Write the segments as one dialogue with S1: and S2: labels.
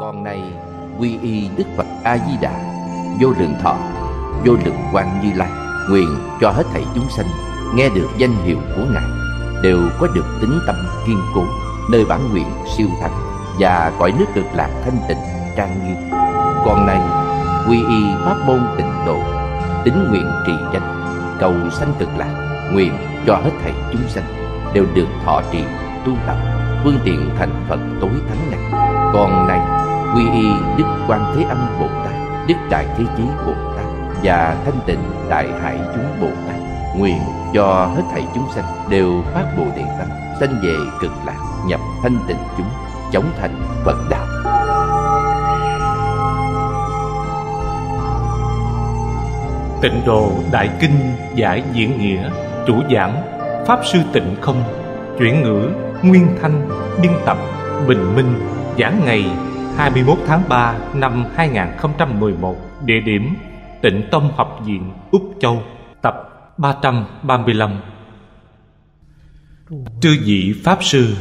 S1: Con nay quy y Đức Phật A Di Đà, vô lượng thọ, vô lượng quan Như Lai, nguyện cho hết thảy chúng sanh nghe được danh hiệu của Ngài đều có được tính tâm kiên cố, nơi bản nguyện siêu thắng và cõi nước cực lạc thanh tịnh trang nghiêm. Con nay quy y pháp môn tịnh độ, tính nguyện trì danh, cầu sanh cực lạc, nguyện cho hết thảy chúng sanh đều được thọ trì tu tập phương tiện thành Phật tối thắng này. Con nay quy y Đức Quan Thế Âm Bồ Tát, Đức Đại Thế Chí Bồ Tát và Thanh Tịnh Đại Hải chúng Bồ Tát nguyện cho hết thảy chúng sanh đều phát bồ đề tâm sanh về cực lạc nhập thanh tịnh chúng chống thành Phật đạo.
S2: Tịnh độ Đại Kinh Giải Diễn Nghĩa Chủ giảng Pháp Sư Tịnh Không Chuyển ngữ Nguyên Thanh Biên tập Bình Minh Giảng ngày 21 tháng 3 năm 2011 Địa điểm Tịnh Tông Học viện, Úc Châu, Tập 335 Chư vị Pháp Sư,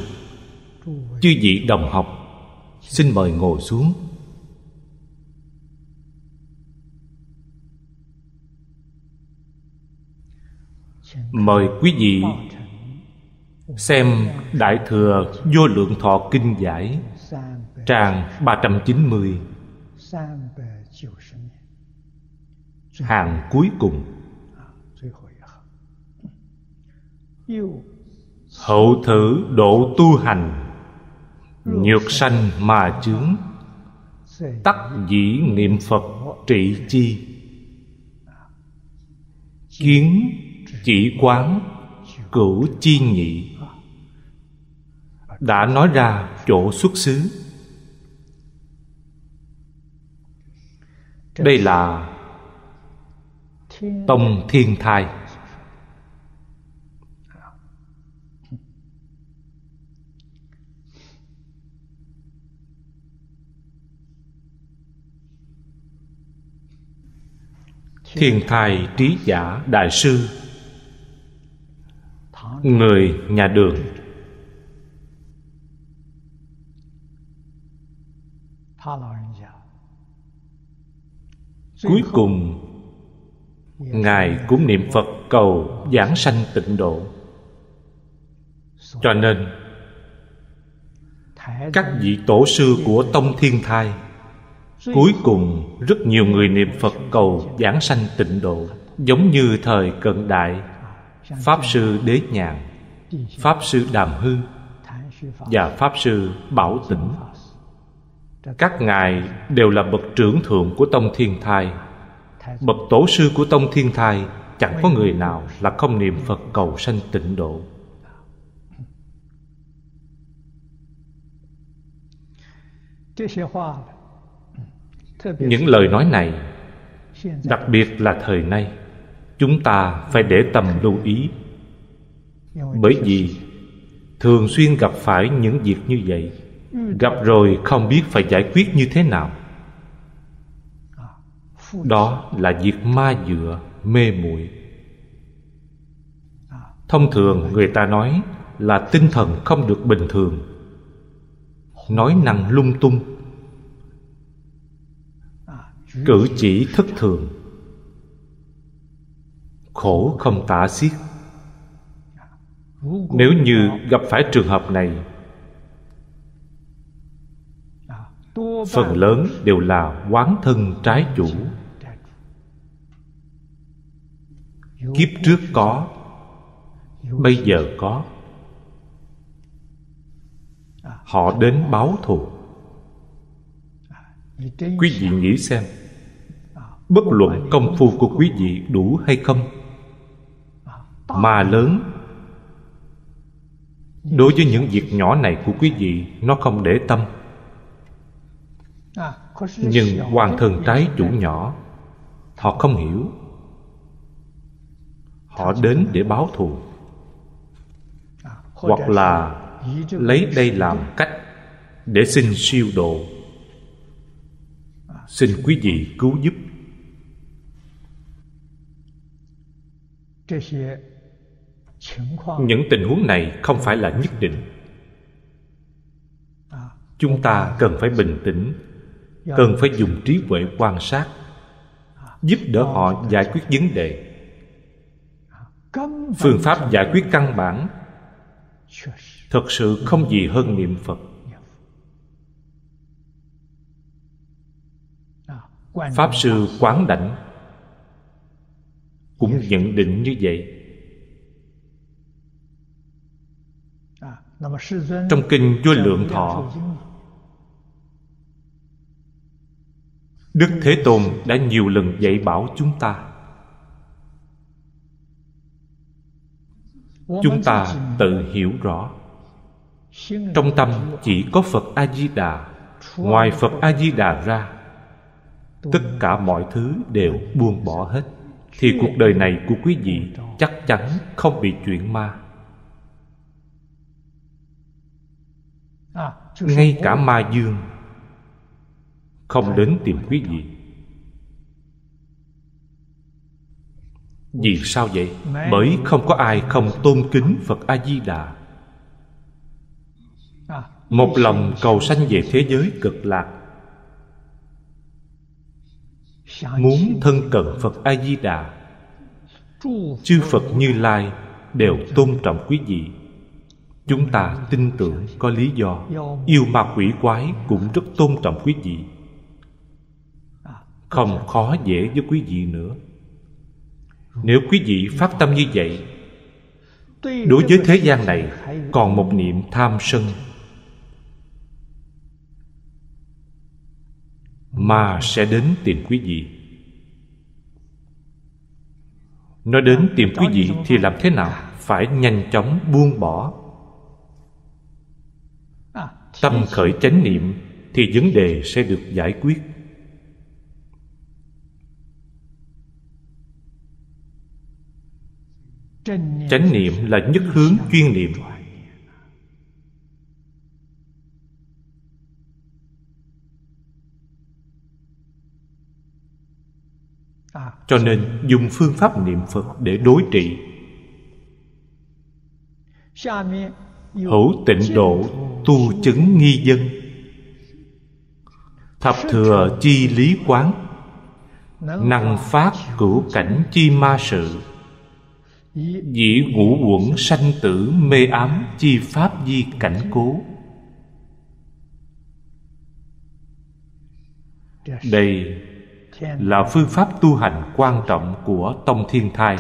S2: Chư vị đồng học, Xin mời ngồi xuống. Mời quý vị xem Đại Thừa Vô Lượng Thọ Kinh Giải. Trang 390 Hàng cuối cùng. Hậu thử độ tu hành. Nhược sanh mà chướng. Tắc dĩ niệm Phật trị chi. Kiến chỉ quán cửu chi nhị. Đã nói ra chỗ xuất xứ. Đây là Tông Thiên Thai. Thiên thai trí giả đại sư Người nhà đường. Cuối cùng, Ngài cũng niệm Phật cầu giảng sanh tịnh độ. Cho nên, Các vị tổ sư của Tông Thiên Thai, Cuối cùng rất nhiều người niệm Phật cầu giảng sanh tịnh độ, Giống như thời cận đại. Pháp Sư Đế Nhàn Pháp Sư Đàm Hư Và Pháp Sư Bảo Tĩnh. Các ngài đều là bậc trưởng thượng của Tông Thiên Thai. Bậc tổ sư của Tông Thiên Thai Chẳng có người nào là không niệm Phật cầu sanh tịnh độ. Những lời nói này, đặc biệt là thời nay, chúng ta phải để tâm lưu ý. Bởi vì thường xuyên gặp phải những việc như vậy gặp rồi không biết phải giải quyết như thế nào. Đó là việc ma dựa, mê muội. Thông thường người ta nói là tinh thần không được bình thường. Nói năng lung tung. Cử chỉ thất thường. Khổ không tả xiết. Nếu như gặp phải trường hợp này phần lớn đều là quán thân trái chủ. Kiếp trước có, bây giờ có. Họ đến báo thù. Quý vị nghĩ xem, bất luận công phu của quý vị đủ hay không, mà lớn, đối với những việc nhỏ này của quý vị, nó không để tâm nhưng hoàng thân trái chủ nhỏ, họ không hiểu. Họ đến để báo thù. Hoặc là lấy đây làm cách để xin siêu độ. Xin quý vị cứu giúp. Những tình huống này không phải là nhất định. Chúng ta cần phải bình tĩnh cần phải dùng trí huệ quan sát, giúp đỡ họ giải quyết vấn đề. Phương pháp giải quyết căn bản thật sự không gì hơn niệm phật. Pháp sư quán đảnh cũng nhận định như vậy. Trong kinh vô lượng thọ đức thế tôn đã nhiều lần dạy bảo chúng ta. Chúng ta tự hiểu rõ. Trong tâm chỉ có phật a di đà ngoài phật a di đà ra, tất cả mọi thứ đều buông bỏ hết. Thì cuộc đời này của quý vị chắc chắn không bị chuyển ma. Ngay cả ma dương không đến tìm quý vị. Vì sao vậy? Bởi không có ai không tôn kính phật a di đà một lòng cầu sanh về thế giới cực lạc. Muốn thân cận phật a di đà chư phật như lai đều tôn trọng quý vị. Chúng ta tin tưởng có lý do. Yêu ma quỷ quái cũng rất tôn trọng quý vị không khó dễ với quý vị nữa. Nếu quý vị phát tâm như vậy, đối với thế gian này còn một niệm tham sân. Mà sẽ đến tìm quý vị. Nó đến tìm quý vị thì làm thế nào phải nhanh chóng buông bỏ? Tâm khởi chánh niệm thì vấn đề sẽ được giải quyết. Chánh niệm là nhất hướng chuyên niệm. Cho nên dùng phương pháp niệm phật để đối trị. Hữu tịnh độ tu chứng nghi dân. Thập thừa chi lý quán. Năng phát cửu cảnh chi ma sự dĩ ngũ quẩn sanh tử mê ám, chi pháp di cảnh cố. Đây là phương pháp tu hành quan trọng của tông thiên thai.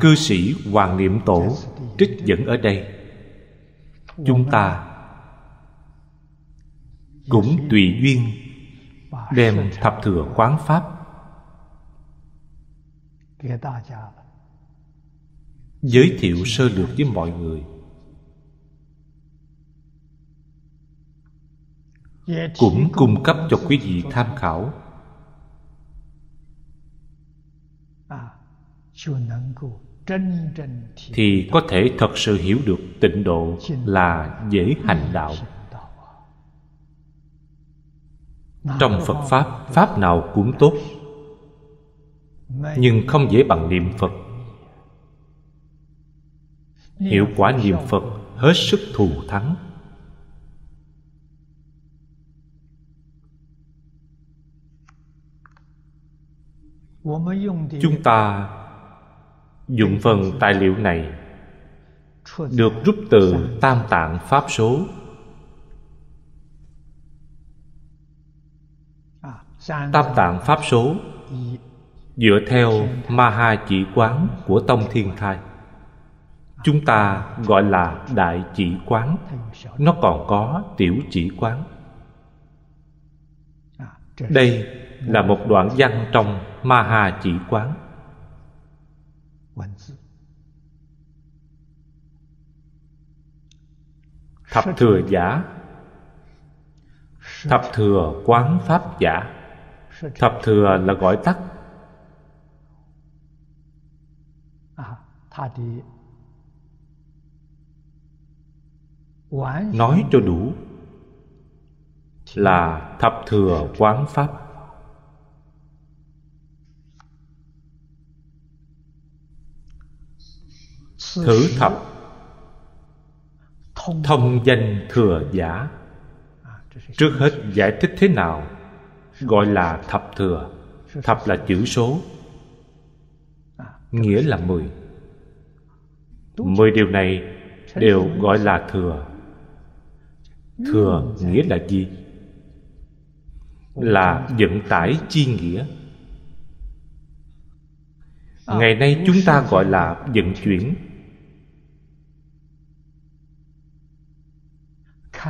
S2: Cư sĩ hoàng niệm tổ trích dẫn ở đây chúng ta cũng tùy duyên đem thập thừa quán pháp giới thiệu sơ lược với mọi người. Cũng cung cấp cho quý vị tham khảo thì có thể thật sự hiểu được tịnh độ là dễ hành đạo. trong phật pháp pháp nào cũng tốt. Nhưng không dễ bằng niệm phật. Hiệu quả niệm phật hết sức thù thắng. Chúng ta dụng phần tài liệu này được rút từ tam tạng pháp số. Tam tạng pháp số dựa theo ma ha chỉ quán của tông thiên thai chúng ta gọi là đại chỉ quán. Nó còn có tiểu chỉ quán. Đây là một đoạn văn trong ma ha chỉ quán thập thừa giả. Thập thừa quán pháp giả. Thập thừa là gọi tắt. Nói cho đủ là thập thừa quán pháp Thứ thập. Thông danh thừa giả. Trước hết giải thích thế nào? Gọi là thập thừa. Thập là chữ số. Nghĩa là mười. Mười điều này đều gọi là thừa. Thừa nghĩa là gì? Là vận tải chi nghĩa. Ngày nay chúng ta gọi là vận chuyển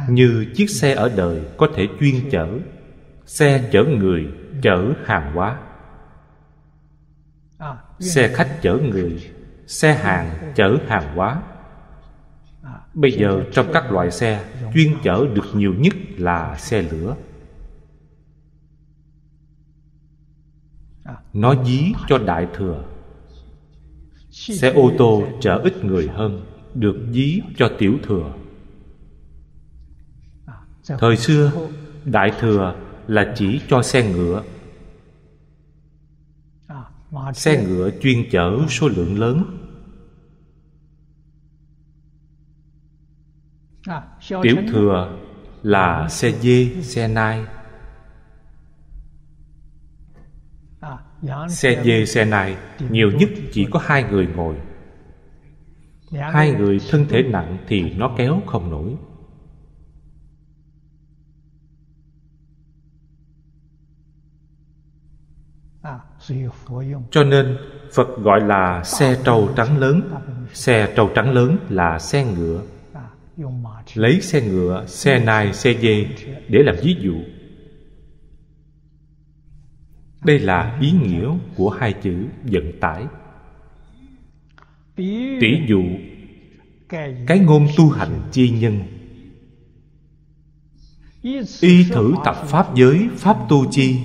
S2: Như chiếc xe ở đời có thể chuyên chở Xe chở người, chở hàng hóa. Xe khách chở người Xe hàng chở hàng hóa. Bây giờ trong các loại xe Chuyên chở được nhiều nhất là xe lửa. Nó dí cho đại thừa. Xe ô tô chở ít người hơn Được dí cho tiểu thừa Thời xưa Đại thừa là chỉ cho xe ngựa. Xe ngựa chuyên chở số lượng lớn. Tiểu thừa là xe dê, xe nai. Xe dê, xe nai Nhiều nhất chỉ có hai người ngồi. Hai người thân thể nặng thì nó kéo không nổi Cho nên Phật gọi là xe trâu trắng lớn. Xe trâu trắng lớn là xe ngựa. Lấy xe ngựa, xe nai, xe dê Để làm ví dụ. Đây là ý nghĩa của hai chữ vận tải. Tỷ dụ Cái ngôn tu hành chi nhân. Y thử tập pháp giới Pháp tu chi.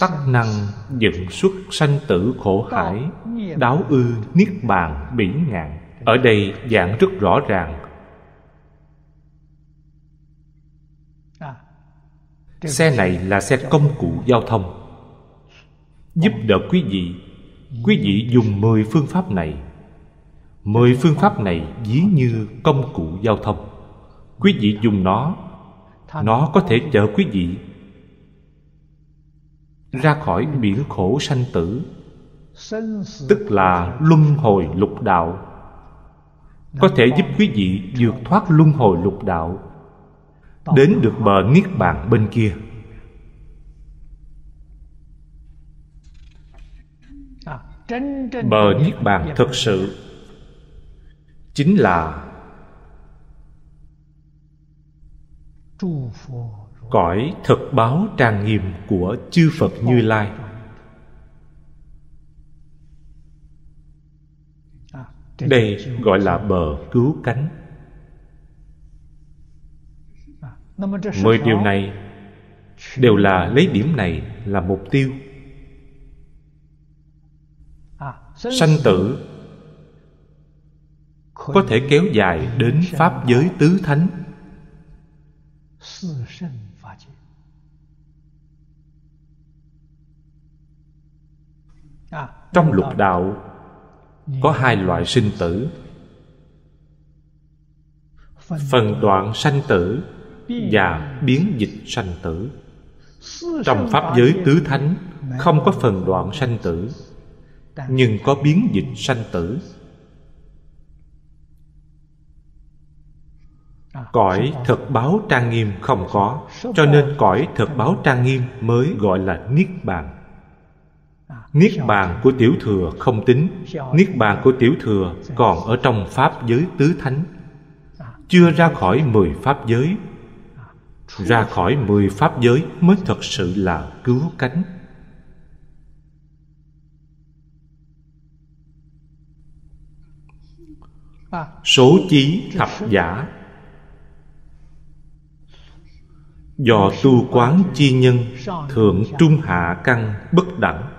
S2: Tắc năng dựng xuất sanh tử khổ hải, Đáo ư niết bàn bỉ ngạn. Ở đây giảng rất rõ ràng. Xe này là xe công cụ giao thông. Giúp đỡ quý vị. Quý vị dùng 10 phương pháp này. 10 phương pháp này ví như công cụ giao thông. Quý vị dùng nó. Nó có thể chở quý vị ra khỏi biển khổ sanh tử tức là luân hồi lục đạo. Có thể giúp quý vị vượt thoát luân hồi lục đạo đến được bờ niết bàn bên kia. Bờ niết bàn thực sự chính là cõi thực báo trang nghiêm của chư phật như lai. Đây gọi là bờ cứu cánh. Mười điều này đều là lấy điểm này là mục tiêu. Sanh tử có thể kéo dài đến pháp giới tứ thánh. Trong lục đạo. có hai loại sinh tử. Phần đoạn sanh tử và biến dịch sanh tử. Trong pháp giới tứ thánh không có phần đoạn sanh tử nhưng có biến dịch sanh tử. Cõi thực báo trang nghiêm không có cho nên cõi thực báo trang nghiêm mới gọi là niết bàn Niết bàn của tiểu thừa không tính. Niết bàn của tiểu thừa còn ở trong Pháp giới tứ thánh. Chưa ra khỏi mười Pháp giới. Ra khỏi mười Pháp giới mới thật sự là cứu cánh. Số chí thập giả. Do tu quán chi nhân, Thượng trung hạ căn bất đẳng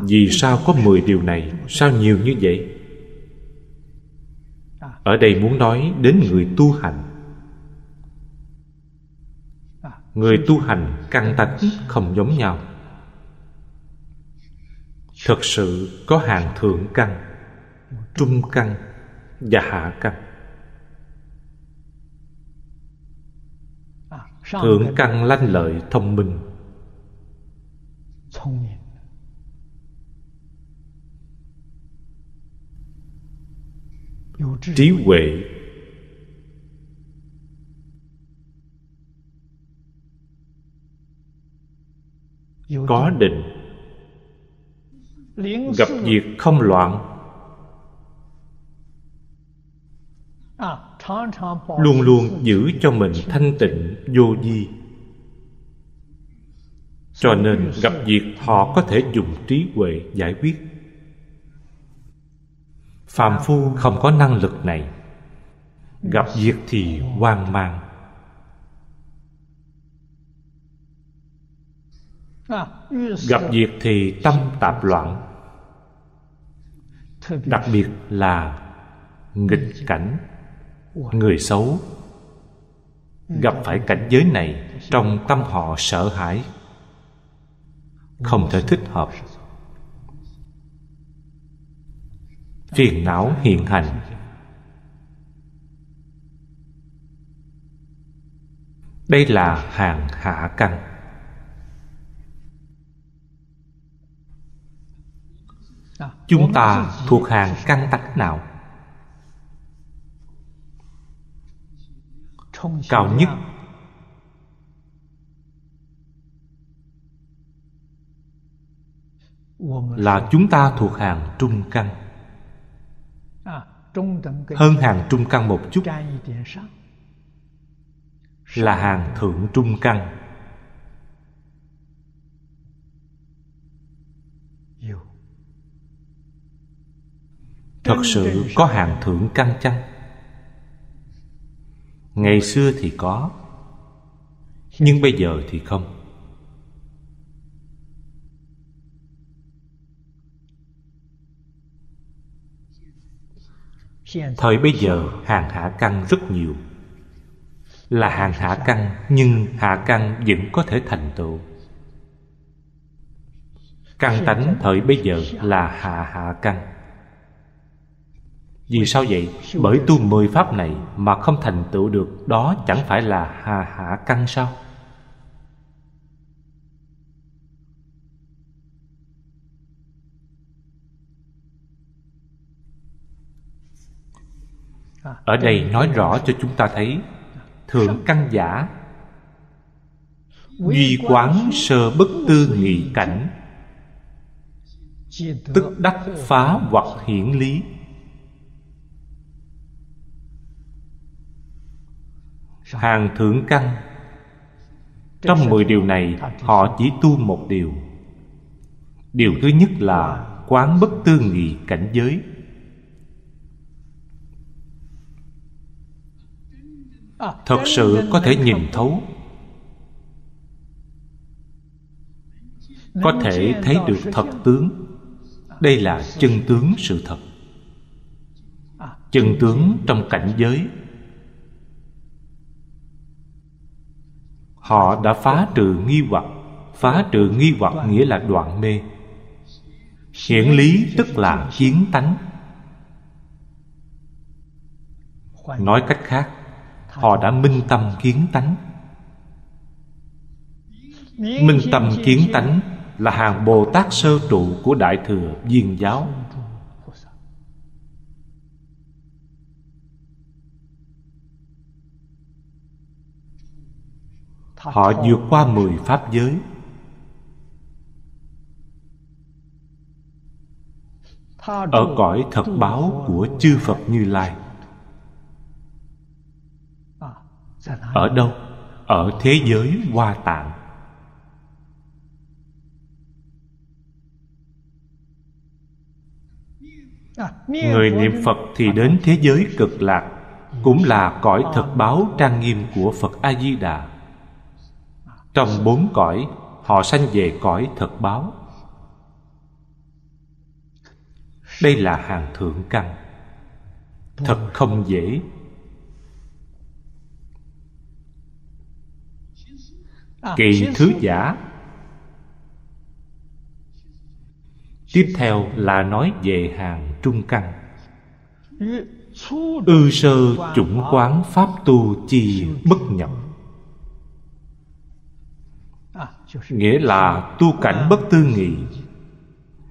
S2: vì sao có 10 điều này? Sao nhiều như vậy? Ở đây muốn nói đến người tu hành. Người tu hành căn tánh không giống nhau. Thực sự có hàng thượng căn, trung căn và hạ căn. Thượng căn lanh lợi thông minh. Trí huệ có định。gặp việc không loạn。luôn luôn giữ cho mình thanh tịnh vô vi cho nên gặp việc họ có thể dùng trí huệ giải quyết phàm phu không có năng lực này. Gặp việc thì hoang mang. Gặp việc thì tâm tạp loạn. Đặc biệt là nghịch cảnh. Người xấu gặp phải cảnh giới này trong tâm họ sợ hãi. Không thể thích hợp. Phiền não hiện hành. Đây là hàng hạ căn. Chúng ta thuộc hàng căn tánh nào? Cao nhất. Là chúng ta thuộc hàng trung căn hơn hàng trung căn một chút. là hàng thượng trung căn. Thật sự có hàng thượng căn chăng? Ngày xưa thì có nhưng bây giờ thì không thời bây giờ hàng hạ căn rất nhiều là hàng hạ căn nhưng hạ căn vẫn có thể thành tựu căn tánh thời bây giờ là hạ hạ căn vì sao vậy? Bởi tu mười pháp này mà không thành tựu được, Đó chẳng phải là hà hạ căn sao? Ở đây nói rõ cho chúng ta thấy, Thượng căn giả Duy quán sơ bất tư nghị cảnh, Tức đắc phá hoặc hiển lý. Hàng thượng căn, trong mười điều này họ chỉ tu một điều. Điều thứ nhất là quán bất tư nghị cảnh giới. Thật sự có thể nhìn thấu. Có thể thấy được thật tướng. Đây là chân tướng sự thật. Chân tướng trong cảnh giới. Họ đã phá trừ nghi hoặc. Phá trừ nghi hoặc nghĩa là đoạn mê. Hiển lý tức là kiến tánh. Nói cách khác Họ đã minh tâm kiến tánh. Minh tâm kiến tánh Là hàng Bồ Tát sơ trụ của Đại Thừa Viên Giáo. Họ vượt qua mười pháp giới. Ở cõi thật báo của chư Phật Như Lai Ở đâu? Ở thế giới Hoa Tạng. Người niệm Phật thì đến thế giới cực lạc, Cũng là cõi thật báo trang nghiêm của Phật A-di-đà. Trong bốn cõi, Họ sanh về cõi thật báo. Đây là hàng thượng căn. Thật không dễ. Kỳ thứ giả. tiếp theo là nói về hàng trung căn. Ư sơ chủng quán pháp tu chi bất nhập. Nghĩa là tu cảnh bất tư nghị.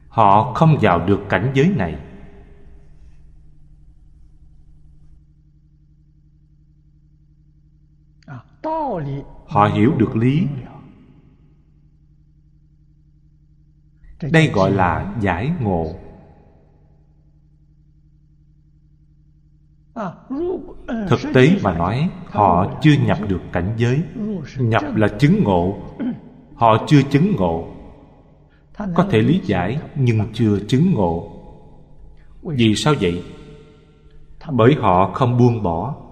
S2: Họ không vào được cảnh giới này họ hiểu được lý. Đây gọi là giải ngộ. Thực tế mà nói, họ chưa nhập được cảnh giới. Nhập là chứng ngộ. Họ chưa chứng ngộ. Có thể lý giải, nhưng chưa chứng ngộ. Vì sao vậy? Bởi họ không buông bỏ.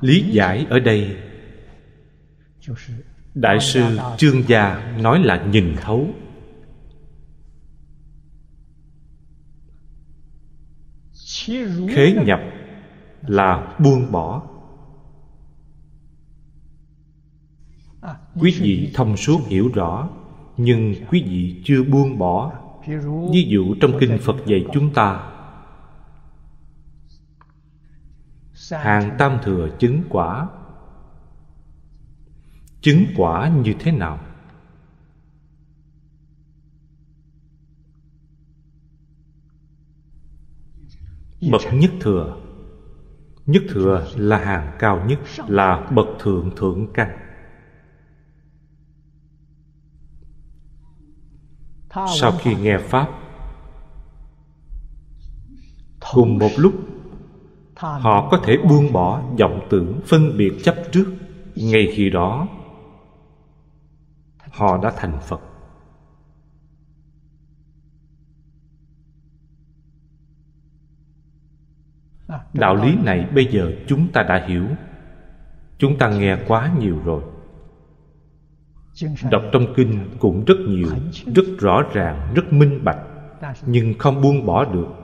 S2: Lý giải ở đây. Đại sư trương gia nói là nhìn thấu. Khế nhập là buông bỏ. Quý vị thông suốt hiểu rõ, nhưng quý vị chưa buông bỏ. Ví dụ trong kinh phật dạy chúng ta hàng tam thừa chứng quả. Chứng quả như thế nào? Bậc nhất thừa. Nhất thừa là hàng cao nhất là bậc thượng thượng căn sau khi nghe pháp cùng một lúc họ có thể buông bỏ vọng tưởng phân biệt chấp trước. Ngay khi đó họ đã thành phật. Đạo lý này bây giờ chúng ta đã hiểu. Chúng ta nghe quá nhiều rồi. Đọc trong kinh cũng rất nhiều rất rõ ràng rất minh bạch. Nhưng không buông bỏ được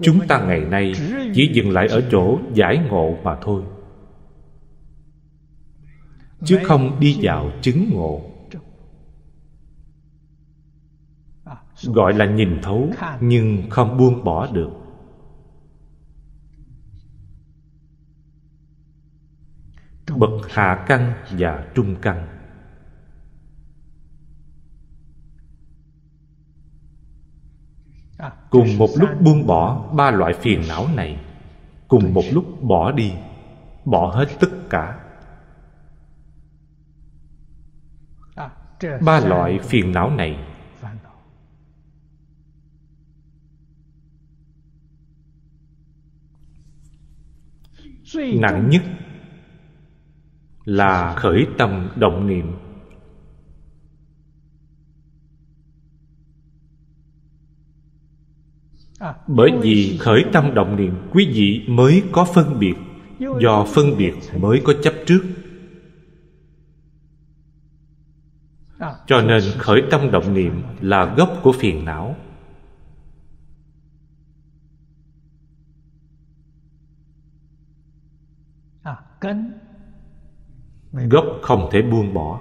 S2: chúng ta ngày nay chỉ dừng lại ở chỗ giải ngộ mà thôi. Chứ không đi vào chứng ngộ. Gọi là nhìn thấu, nhưng không buông bỏ được. Bậc hạ căn và trung căn cùng một lúc buông bỏ ba loại phiền não này cùng một lúc bỏ đi bỏ hết tất cả. Ba loại phiền não này. Nặng nhất là khởi tâm động niệm bởi vì khởi tâm động niệm, quý vị mới có phân biệt. Do phân biệt mới có chấp trước. Cho nên khởi tâm động niệm là gốc của phiền não. Gốc không thể buông bỏ.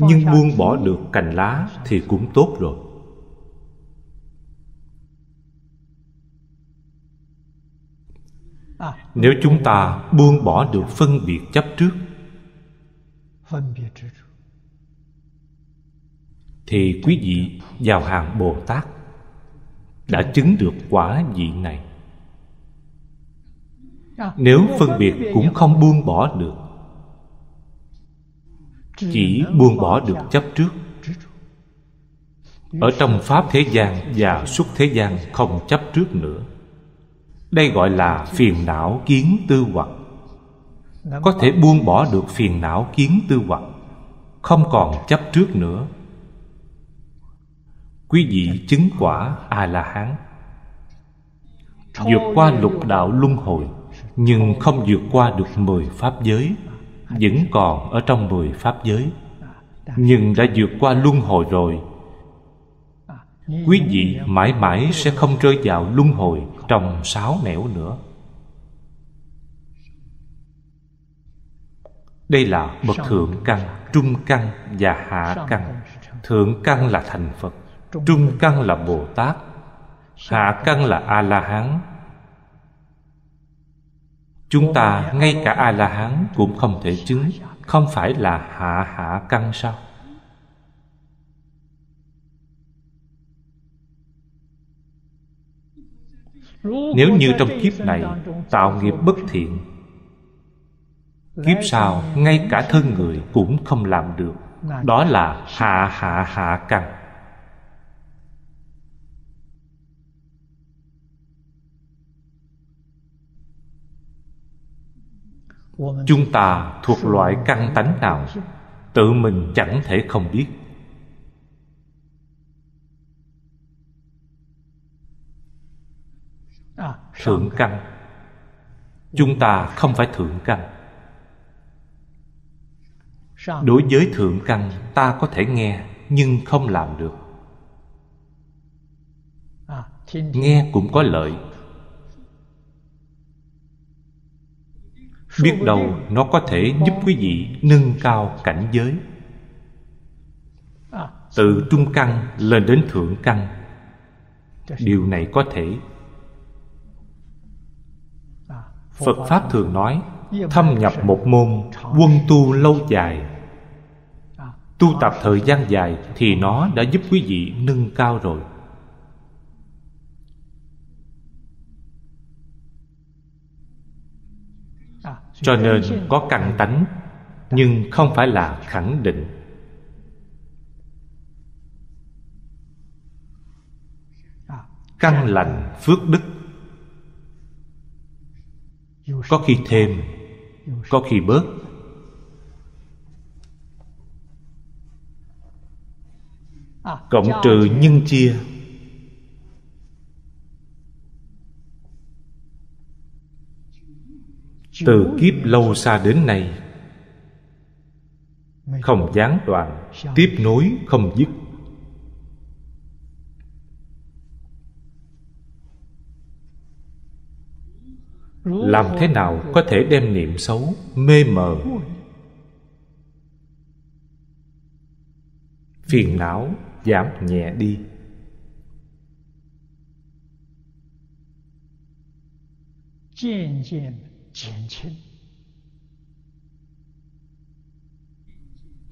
S2: Nhưng buông bỏ được cành lá thì cũng tốt rồi. Nếu chúng ta buông bỏ được phân biệt chấp trước thì quý vị vào hàng bồ tát đã chứng được quả vị này. Nếu phân biệt cũng không buông bỏ được chỉ buông bỏ được chấp trước. Ở trong pháp thế gian và xuất thế gian không chấp trước nữa đây gọi là phiền não kiến tư hoặc. Có thể buông bỏ được phiền não kiến tư hoặc. Không còn chấp trước nữa. Quý vị chứng quả a la hán vượt qua lục đạo luân hồi, nhưng không vượt qua được mười pháp giới, vẫn còn ở trong mười pháp giới. Nhưng đã vượt qua luân hồi rồi quý vị mãi mãi sẽ không rơi vào luân hồi trong sáu nẻo nữa. Đây là bậc thượng căn, trung căn và hạ căn. Thượng căn là thành phật, trung căn là bồ tát, hạ căn là a la hán chúng ta, ngay cả a la hán cũng không thể chứng, không phải là hạ hạ căn sao? Nếu như trong kiếp này tạo nghiệp bất thiện, kiếp sau ngay cả thân người cũng không làm được. Đó là hạ hạ hạ căn. Chúng ta thuộc loại căn tánh nào? Tự mình chẳng thể không biết. Thượng căn. Chúng ta không phải thượng căn. Đối với thượng căn ta có thể nghe nhưng không làm được. Nghe cũng có lợi. Biết đâu nó có thể giúp quý vị nâng cao cảnh giới. Từ trung căn lên đến thượng căn. Điều này có thể phật pháp thường nói, thâm nhập một môn, quân tu lâu dài. Tu tập thời gian dài thì nó đã giúp quý vị nâng cao rồi. Cho nên có căn tánh, nhưng không phải là khẳng định. Căn lành phước đức có khi thêm có khi bớt. Cộng trừ nhân chia. Từ kiếp lâu xa đến nay không gián đoạn tiếp nối không dứt làm thế nào có thể đem niệm xấu, mê mờ? Phiền não giảm nhẹ đi.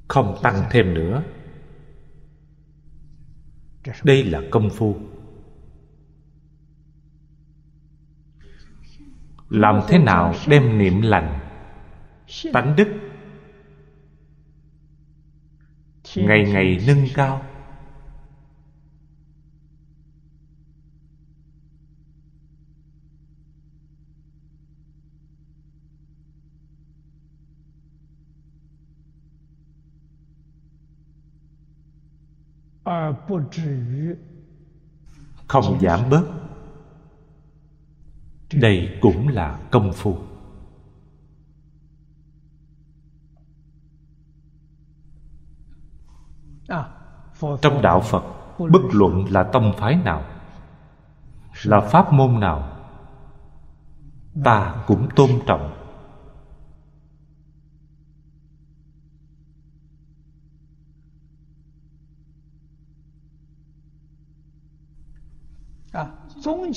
S2: Không tăng thêm nữa. Đây là công phu. Làm thế nào đem niệm lành? Tánh đức ngày ngày nâng cao. Không giảm bớt đây cũng là công phu. Trong đạo phật, bất luận là tông phái nào, là pháp môn nào, ta cũng tôn trọng.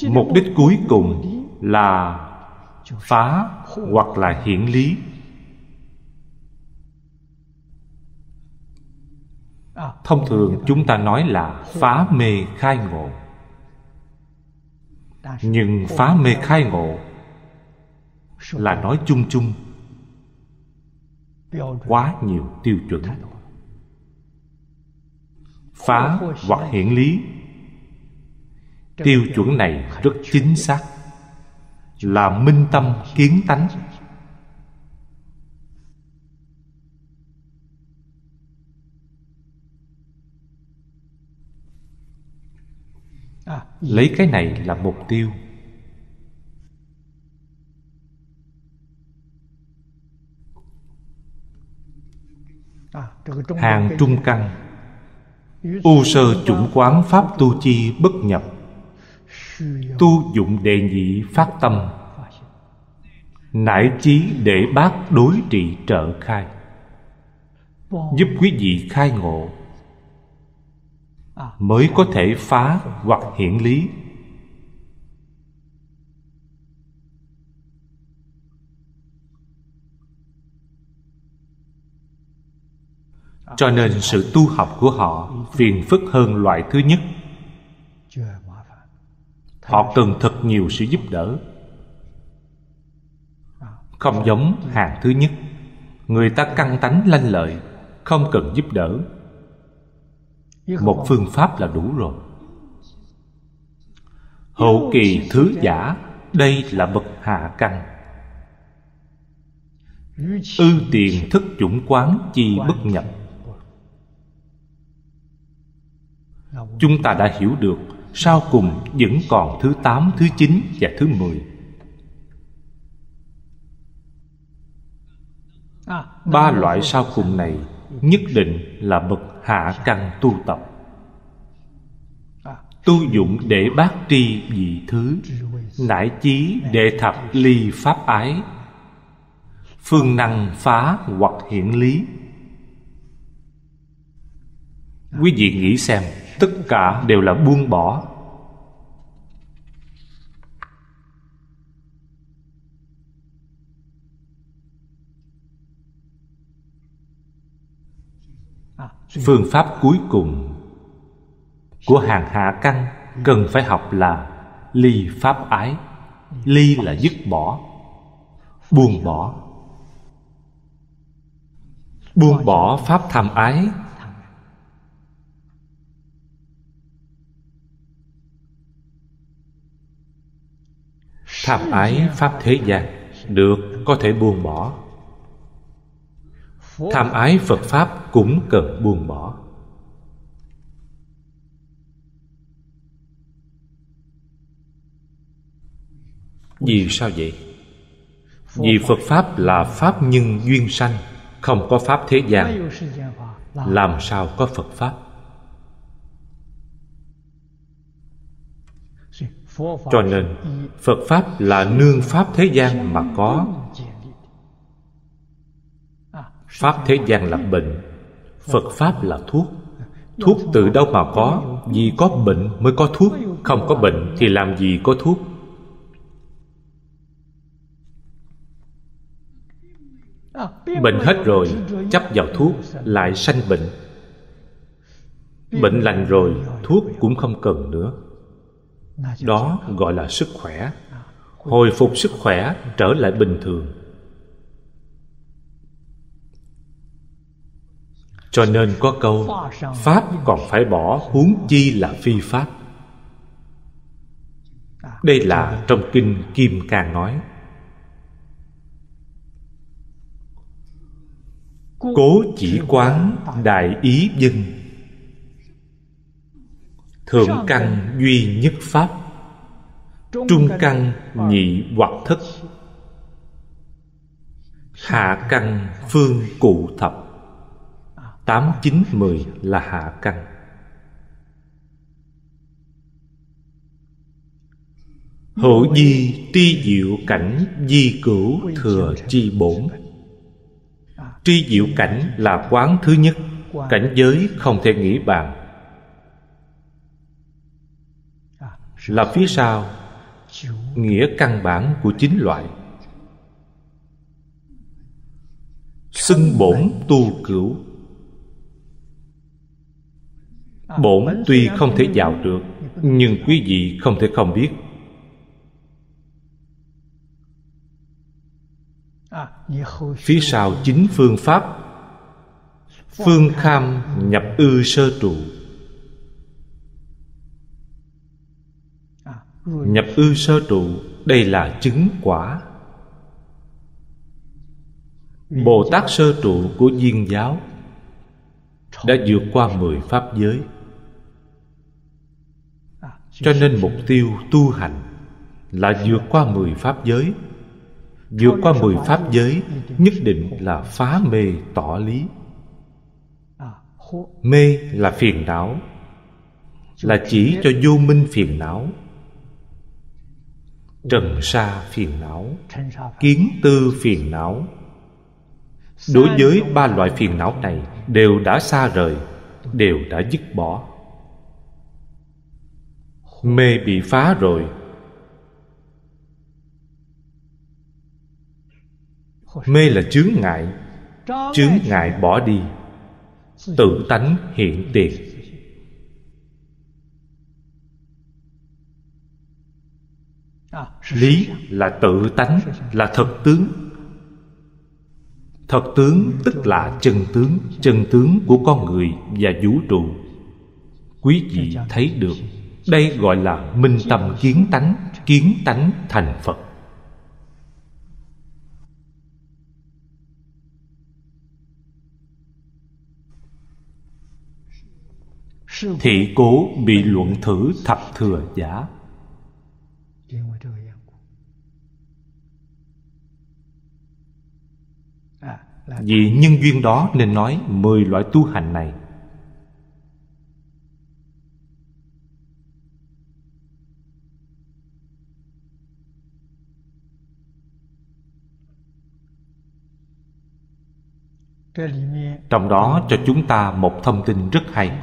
S2: Mục đích cuối cùng là phá hoặc là hiển lý. Thông thường chúng ta nói là phá mê khai ngộ. Nhưng phá mê khai ngộ là nói chung chung quá nhiều tiêu chuẩn. Phá hoặc hiển lý, tiêu chuẩn này rất chính xác là minh tâm kiến tánh. Lấy cái này là mục tiêu. Hàng trung căn. U sơ chủng quán pháp tu chi bất nhập Tu dụng đệ nhị phát tâm. Nải chí để bác đối trị trợ khai. Giúp quý vị khai ngộ. Mới có thể phá hoặc hiển lý. Cho nên sự tu học của họ phiền phức hơn loại thứ nhất họ cần thật nhiều sự giúp đỡ. Không giống hàng thứ nhất. Người ta căng tánh lanh lợi, không cần giúp đỡ. Một phương pháp là đủ rồi. Hậu kỳ thứ giả, đây là bậc hạ căn. Ư tiền thức chủng quán chi bất nhập. Chúng ta đã hiểu được sau cùng vẫn còn thứ 8, thứ 9 và thứ 10 Ba loại sau cùng này Nhất định là bậc hạ căn tu tập. Tu dụng để bác tri dị thứ Nải chí để thập ly pháp ái Phương năng phá hoặc hiển lý. Quý vị nghĩ xem tất cả đều là buông bỏ. Phương pháp cuối cùng của hàng hạ căn cần phải học là ly pháp ái. Ly là dứt bỏ, buông bỏ. Buông bỏ pháp tham ái tham ái pháp thế gian được có thể buông bỏ. Tham ái phật pháp cũng cần buông bỏ. Vì sao vậy? Vì phật pháp là pháp nhân duyên sanh, không có pháp thế gian. Làm sao có phật pháp? Cho nên, phật pháp là nương pháp thế gian mà có. Pháp thế gian là bệnh, phật pháp là thuốc. Thuốc từ đâu mà có? Vì có bệnh mới có thuốc, không có bệnh thì làm gì có thuốc? Bệnh hết rồi, chấp vào thuốc, lại sanh bệnh. Bệnh lành rồi, thuốc cũng không cần nữa đó gọi là sức khỏe. Hồi phục sức khỏe trở lại bình thường. Cho nên có câu pháp còn phải bỏ huống chi là phi pháp. Đây là trong kinh kim cang nói. Cố chỉ quán đại ý dân Thượng căn duy nhất Pháp, Trung căn nhị hoặc thất Hạ căn phương cụ thập. Tám chín mười là hạ căn. Hữu di tri diệu cảnh di cửu thừa chi bổn. Tri diệu cảnh là quán thứ nhất, Cảnh giới không thể nghĩ bàn. Là phía sau nghĩa căn bản của chín loại. Xưng bổn tu cửu. Bổn tuy không thể vào được, nhưng quý vị không thể không biết. Phía sau chính phương pháp, phương kham nhập ư sơ trụ. Nhập ư sơ trụ đây là chứng quả. Bồ tát sơ trụ của duyên giáo đã vượt qua mười pháp giới. Cho nên mục tiêu tu hành là vượt qua mười pháp giới. Vượt qua mười pháp giới nhất định là phá mê tỏ lý. Mê là phiền não là chỉ cho vô minh phiền não trần sa phiền não, kiến tư phiền não. Đối với ba loại phiền não này, đều đã xa rời, đều đã dứt bỏ. Mê bị phá rồi. Mê là chướng ngại chướng ngại bỏ đi, tự tánh hiện tiền. Lý là tự tánh là thật tướng. Thật tướng tức là chân tướng chân tướng của con người và vũ trụ. Quý vị thấy được đây gọi là minh tâm kiến tánh kiến tánh thành phật. Thị cố bị luận thử thập thừa giả vì nhân duyên đó nên nói mười loại tu hành này. Trong đó cho chúng ta một thông tin rất hay.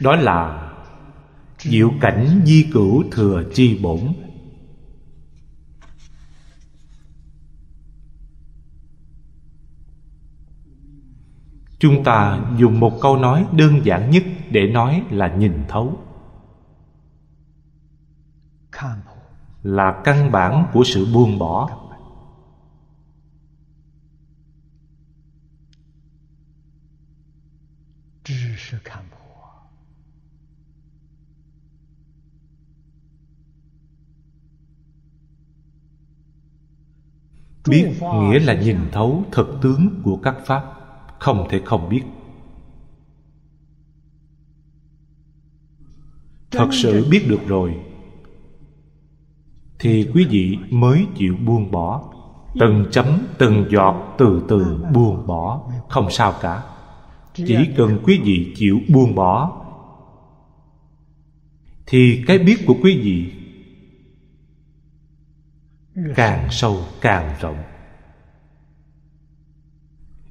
S2: Đó là diệu cảnh di cửu thừa chi bổn. Chúng ta dùng một câu nói đơn giản nhất để nói là nhìn thấu. Là căn bản của sự buông bỏ. Biết nghĩa là nhìn thấu thực tướng của các pháp, không thể không biết. Thật sự biết được rồi, thì quý vị mới chịu buông bỏ. Từng chấm, từng giọt từ từ buông bỏ, không sao cả. Chỉ cần quý vị chịu buông bỏ, thì cái biết của quý vị càng sâu càng rộng.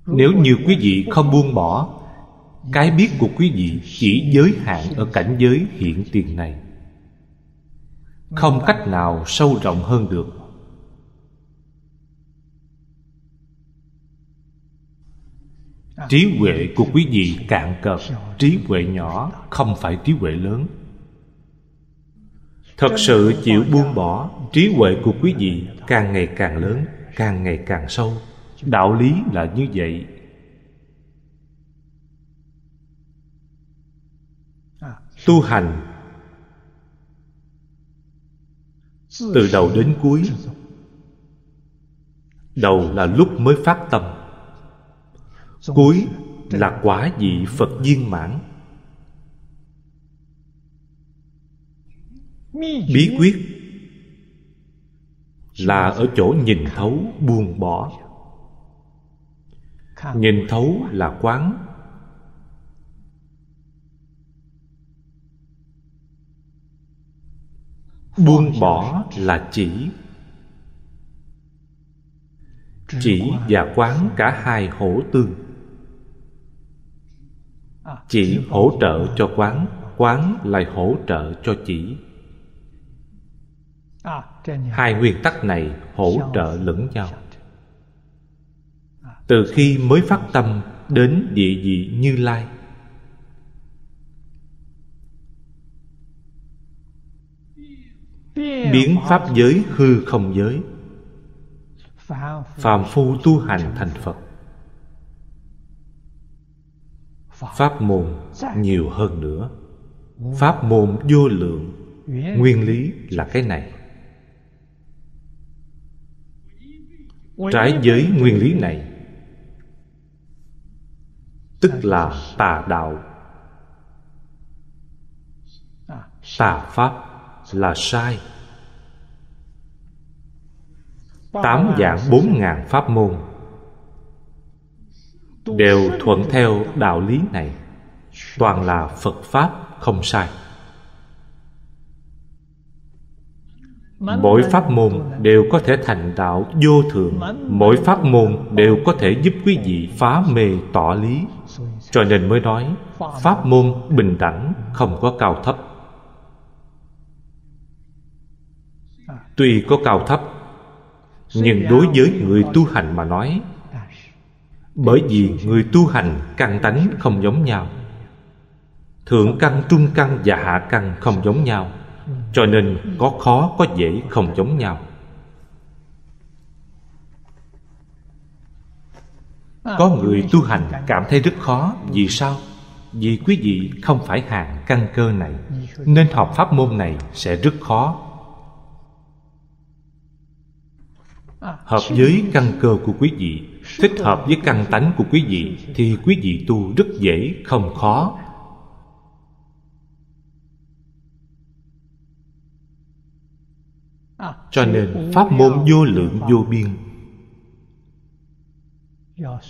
S2: Nếu như quý vị không buông bỏ, cái biết của quý vị chỉ giới hạn ở cảnh giới hiện tiền này. Không cách nào sâu rộng hơn được. Trí huệ của quý vị cạn cợt, trí huệ nhỏ không phải trí huệ lớn. Thật sự chịu buông bỏ trí huệ của quý vị càng ngày càng lớn, càng ngày càng sâu. Đạo lý là như vậy. Tu hành từ đầu đến cuối. Đầu là lúc mới phát tâm. Cuối là quả vị phật viên mãn. Bí quyết là ở chỗ nhìn thấu buông bỏ. Nhìn thấu là quán. Buông bỏ là chỉ. Chỉ và quán cả hai hỗ tương. Chỉ hỗ trợ cho quán quán lại hỗ trợ cho chỉ hai nguyên tắc này hỗ trợ lẫn nhau. từ khi mới phát tâm đến địa vị như lai. Biến pháp giới hư không giới. Phàm phu tu hành thành phật. Pháp môn nhiều hơn nữa. Pháp môn vô lượng. Nguyên lý là cái này trái với nguyên lý này, tức là tà đạo. Tà pháp là sai. Tám dạng bốn ngàn pháp môn đều thuận theo đạo lý này. Toàn là phật pháp không sai. Mỗi pháp môn đều có thể thành đạo vô thượng mỗi pháp môn đều có thể giúp quý vị phá mê tỏ lý. Cho nên mới nói, pháp môn bình đẳng không có cao thấp. Tuy có cao thấp, nhưng đối với người tu hành mà nói, bởi vì người tu hành căn tánh không giống nhau. Thượng căn, trung căn và hạ căn không giống nhau cho nên có khó, có dễ, không giống nhau. Có người tu hành cảm thấy rất khó. Vì sao? Vì quý vị không phải hàng căn cơ này, nên học pháp môn này sẽ rất khó. Hợp với căn cơ của quý vị, thích hợp với căn tánh của quý vị thì quý vị tu rất dễ, không khó. Cho nên pháp môn vô lượng vô biên.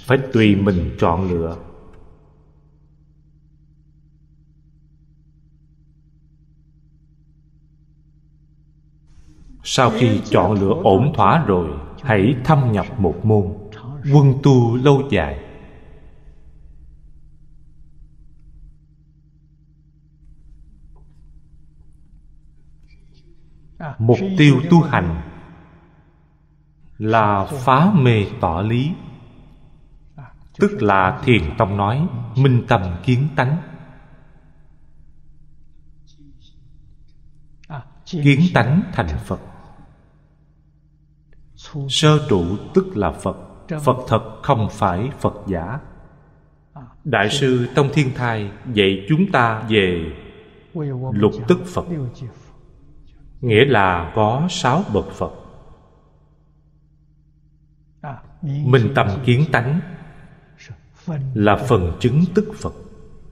S2: Phải tùy mình chọn lựa. Sau khi chọn lựa ổn thỏa rồi, hãy thâm nhập một môn, quân tu lâu dài. Mục tiêu tu hành là phá mê tỏ lý tức là thiền tông nói minh tâm kiến tánh. Kiến tánh thành phật. Sơ trụ tức là phật. Phật thật không phải phật giả. Đại sư tông thiên thai dạy chúng ta về lục tức phật nghĩa là có sáu bậc phật. Minh tâm kiến tánh là phần chứng tức phật.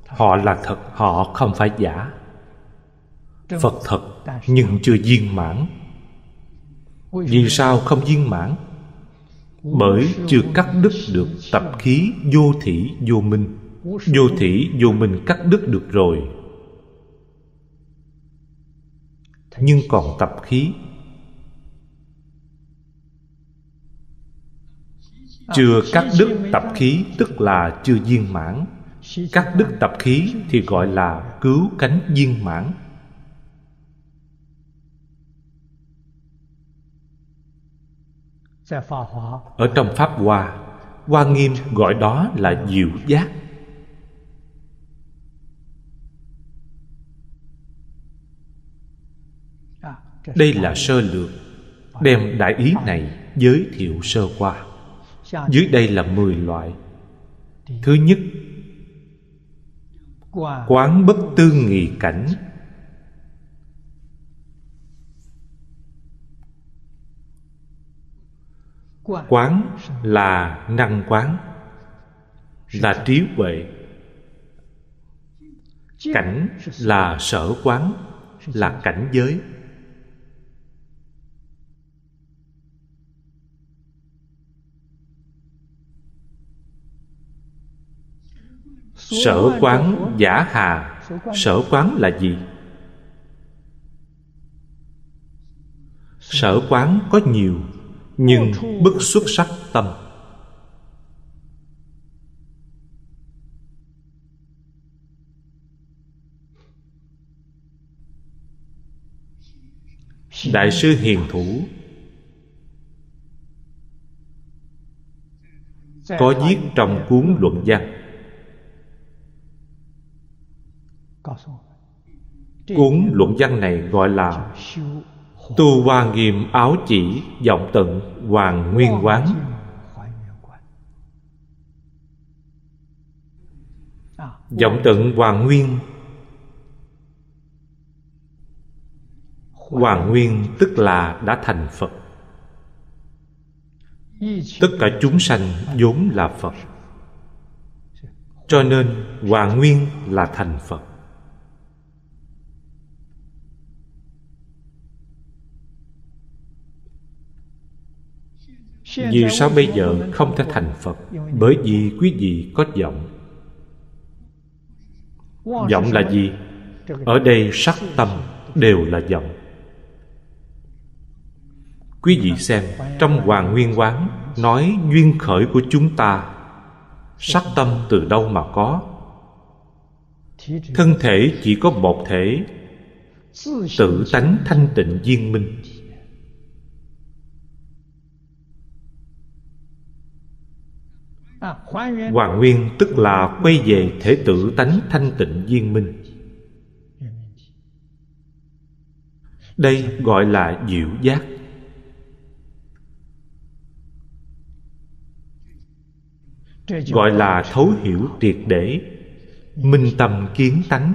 S2: Họ là thật, họ không phải giả. Phật thật, nhưng chưa viên mãn. Vì sao không viên mãn? Bởi chưa cắt đứt được tập khí vô thị vô minh. Vô thị vô minh cắt đứt được rồi. Nhưng còn tập khí. Chưa cắt đứt tập khí tức là chưa viên mãn. Cắt đứt tập khí thì gọi là cứu cánh viên mãn. Ở trong pháp hoa hoa nghiêm gọi đó là diệu giác đây là sơ lược, đem đại ý này giới thiệu sơ qua. Dưới đây là mười loại. Thứ nhất, quán bất tư nghị cảnh. Quán là năng quán, là trí huệ. Cảnh là sở quán, là cảnh giới. Sở quán giả hà. Sở quán là gì? Sở quán có nhiều nhưng bất xuất sắc tâm. Đại sư hiền thủ. Có viết trong cuốn luận văn cuốn luận văn này gọi là tu hoa nghiêm áo chỉ vọng tận hoàng nguyên quán. Vọng tận hoàng nguyên. Hoàng nguyên tức là đã thành phật. Tất cả chúng sanh vốn là phật. Cho nên hoàng nguyên là thành phật vì sao bây giờ không thể thành phật? Bởi vì quý vị có vọng vọng là gì? Ở đây sắc tâm đều là vọng quý vị xem trong hoàng nguyên quán nói duyên khởi của chúng ta sắc tâm từ đâu mà có? Thân thể chỉ có một thể tự tánh thanh tịnh viên minh Hoàng Nguyên. Tức là quay về thể tự tánh thanh tịnh viên minh. Đây gọi là diệu giác. Gọi là thấu hiểu triệt để, Minh tâm kiến tánh.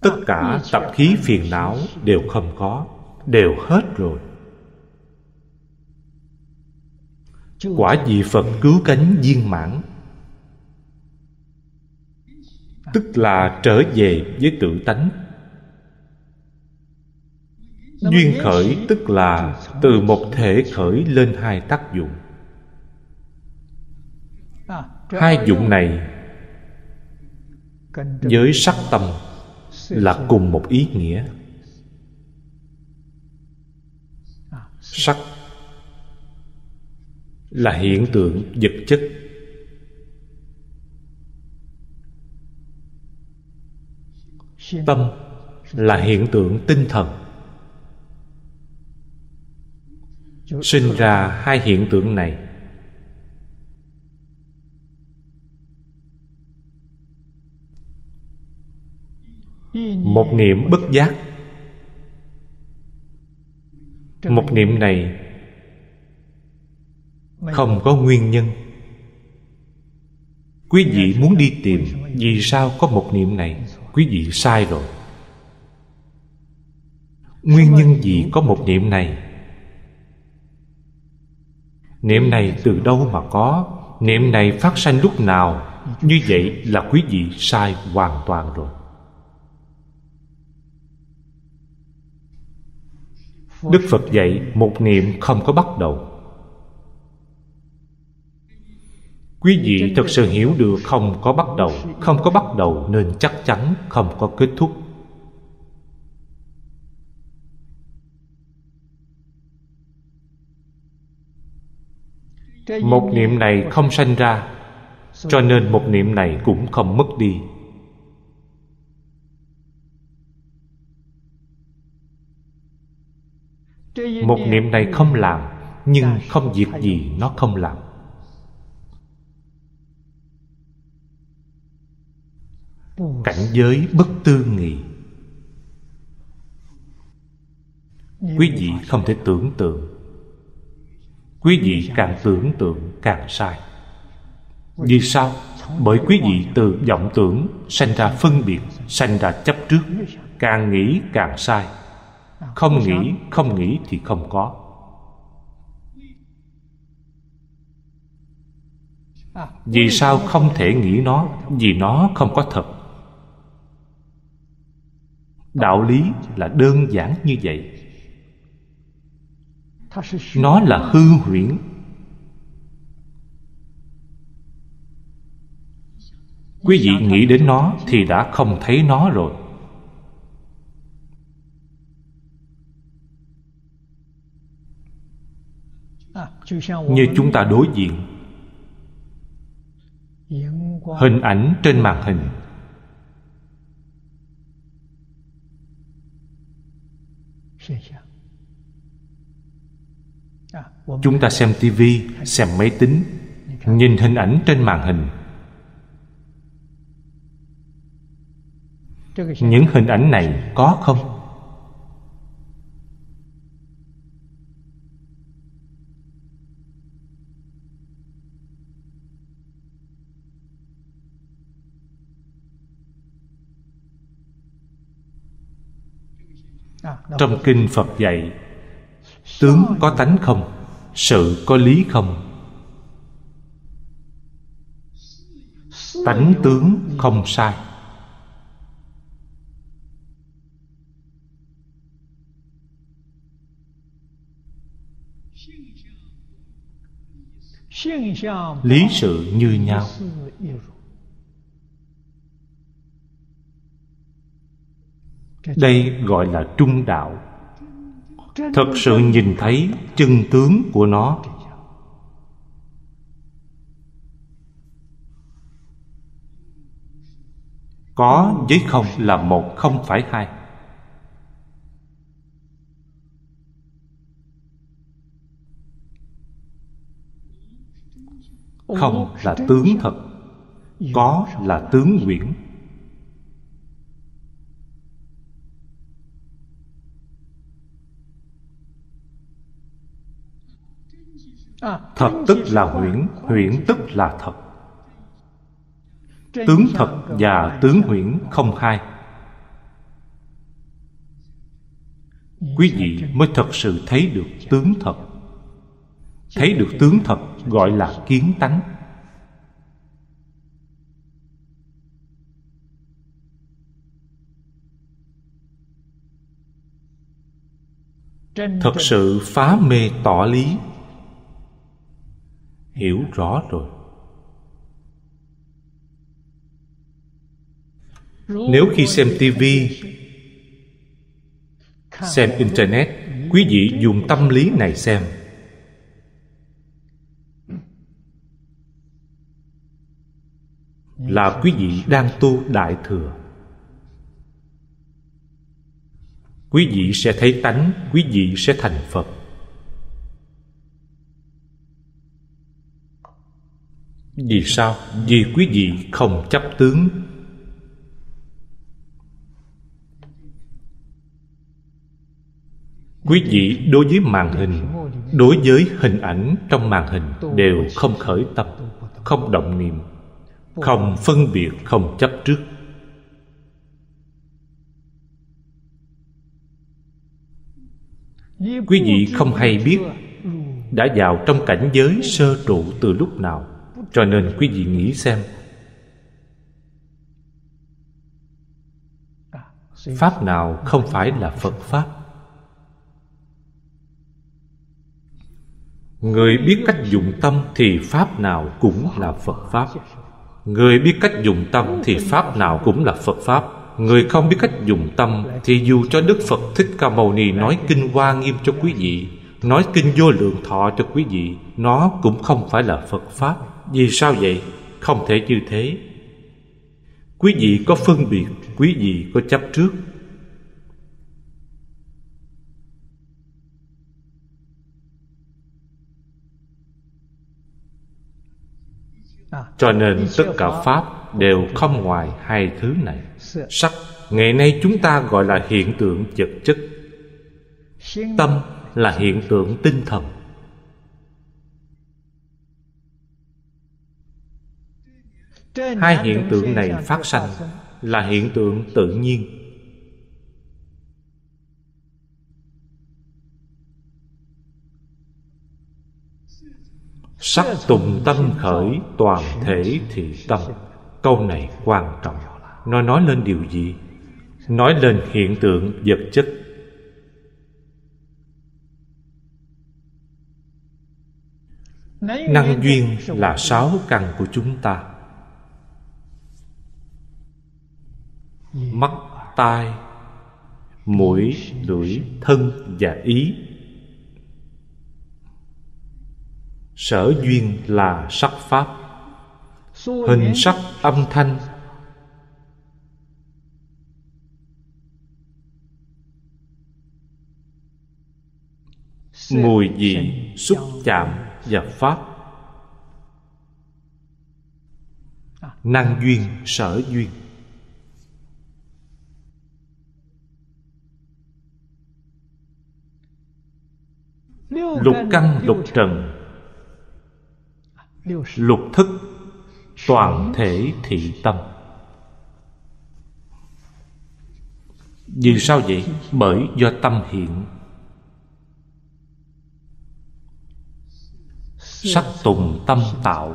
S2: Tất cả tập khí phiền não đều không có, Đều hết rồi. Quả vị phật cứu cánh viên mãn. Tức là trở về với tự tánh. Duyên khởi tức là từ một thể khởi lên hai tác dụng. Hai dụng này với sắc tâm là cùng một ý nghĩa. Sắc là hiện tượng vật chất. Tâm là hiện tượng tinh thần. Sinh ra hai hiện tượng này. Một niệm bất giác. Một niệm này không có nguyên nhân. Quý vị muốn đi tìm vì sao có một niệm này? Quý vị sai rồi. Nguyên nhân gì có một niệm này? Niệm này từ đâu mà có? Niệm này phát sanh lúc nào? Như vậy là quý vị sai hoàn toàn rồi. Đức phật dạy một niệm không có bắt đầu quý vị thật sự hiểu được không có bắt đầu, không có bắt đầu nên chắc chắn không có kết thúc. Một niệm này không sanh ra, cho nên một niệm này cũng không mất đi. Một niệm này không làm, nhưng không việc gì nó không làm. Cảnh giới bất tư nghị quý vị không thể tưởng tượng. Quý vị càng tưởng tượng càng sai. Vì sao? Bởi quý vị từ vọng tưởng sanh ra phân biệt, sanh ra chấp trước, càng nghĩ càng sai. Không nghĩ không nghĩ thì không có. Vì sao không thể nghĩ nó? Vì nó không có thật đạo lý là đơn giản như vậy. Nó là hư huyễn. Quý vị nghĩ đến nó thì đã không thấy nó rồi. Như chúng ta đối diện, hình ảnh trên màn hình. Chúng ta xem tivi xem máy tính nhìn hình ảnh trên màn hình. Những hình ảnh này có không trong kinh phật dạy tướng có tánh không sự có lý không? Tánh tướng không sai. Lý sự như nhau. Đây gọi là trung đạo. Thật sự nhìn thấy chân tướng của nó. Có với không là một không phải hai. Không là tướng thật. Có là tướng quyển thật tức là huyễn huyễn tức là thật. Tướng thật và tướng huyễn không hai quý vị mới thật sự thấy được tướng thật. Thấy được tướng thật gọi là kiến tánh. Thật sự phá mê tỏ lý hiểu rõ rồi. Nếu khi xem tivi xem internet, quý vị dùng tâm lý này xem. Là quý vị đang tu đại thừa. Quý vị sẽ thấy tánh, quý vị sẽ thành phật. Vì sao? Vì quý vị không chấp tướng. Quý vị đối với màn hình, đối với hình ảnh trong màn hình đều không khởi tâm không động niệm, không phân biệt, không chấp trước. Quý vị không hay biết đã vào trong cảnh giới sơ trụ từ lúc nào cho nên quý vị nghĩ xem. Pháp nào không phải là phật pháp? Người biết cách dụng tâm thì pháp nào cũng là phật pháp. Người biết cách dùng tâm thì pháp nào cũng là phật pháp. Người không biết cách dùng tâm thì dù cho đức phật thích ca mâu ni nói kinh hoa nghiêm cho quý vị, nói kinh vô lượng thọ cho quý vị, nó cũng không phải là phật pháp vì sao vậy? Không thể như thế. Quý vị có phân biệt, quý vị có chấp trước. Cho nên tất cả pháp đều không ngoài hai thứ này. Sắc, ngày nay chúng ta gọi là hiện tượng vật chất. Tâm là hiện tượng tinh thần. Hai hiện tượng này phát sanh là hiện tượng tự nhiên. Sắc tùng tâm khởi toàn thể thị tâm. Câu này quan trọng. Nó nói lên điều gì? Nói lên hiện tượng vật chất. Năng duyên là sáu căn của chúng ta mắt tai mũi lưỡi thân và ý. Sở duyên là sắc pháp hình sắc âm thanh. Mùi vị xúc chạm và pháp. Năng duyên sở duyên lục căn, lục trần. Lục thức, toàn thể thị tâm. Vì sao vậy? Bởi do tâm hiện. Sắc tùng tâm tạo.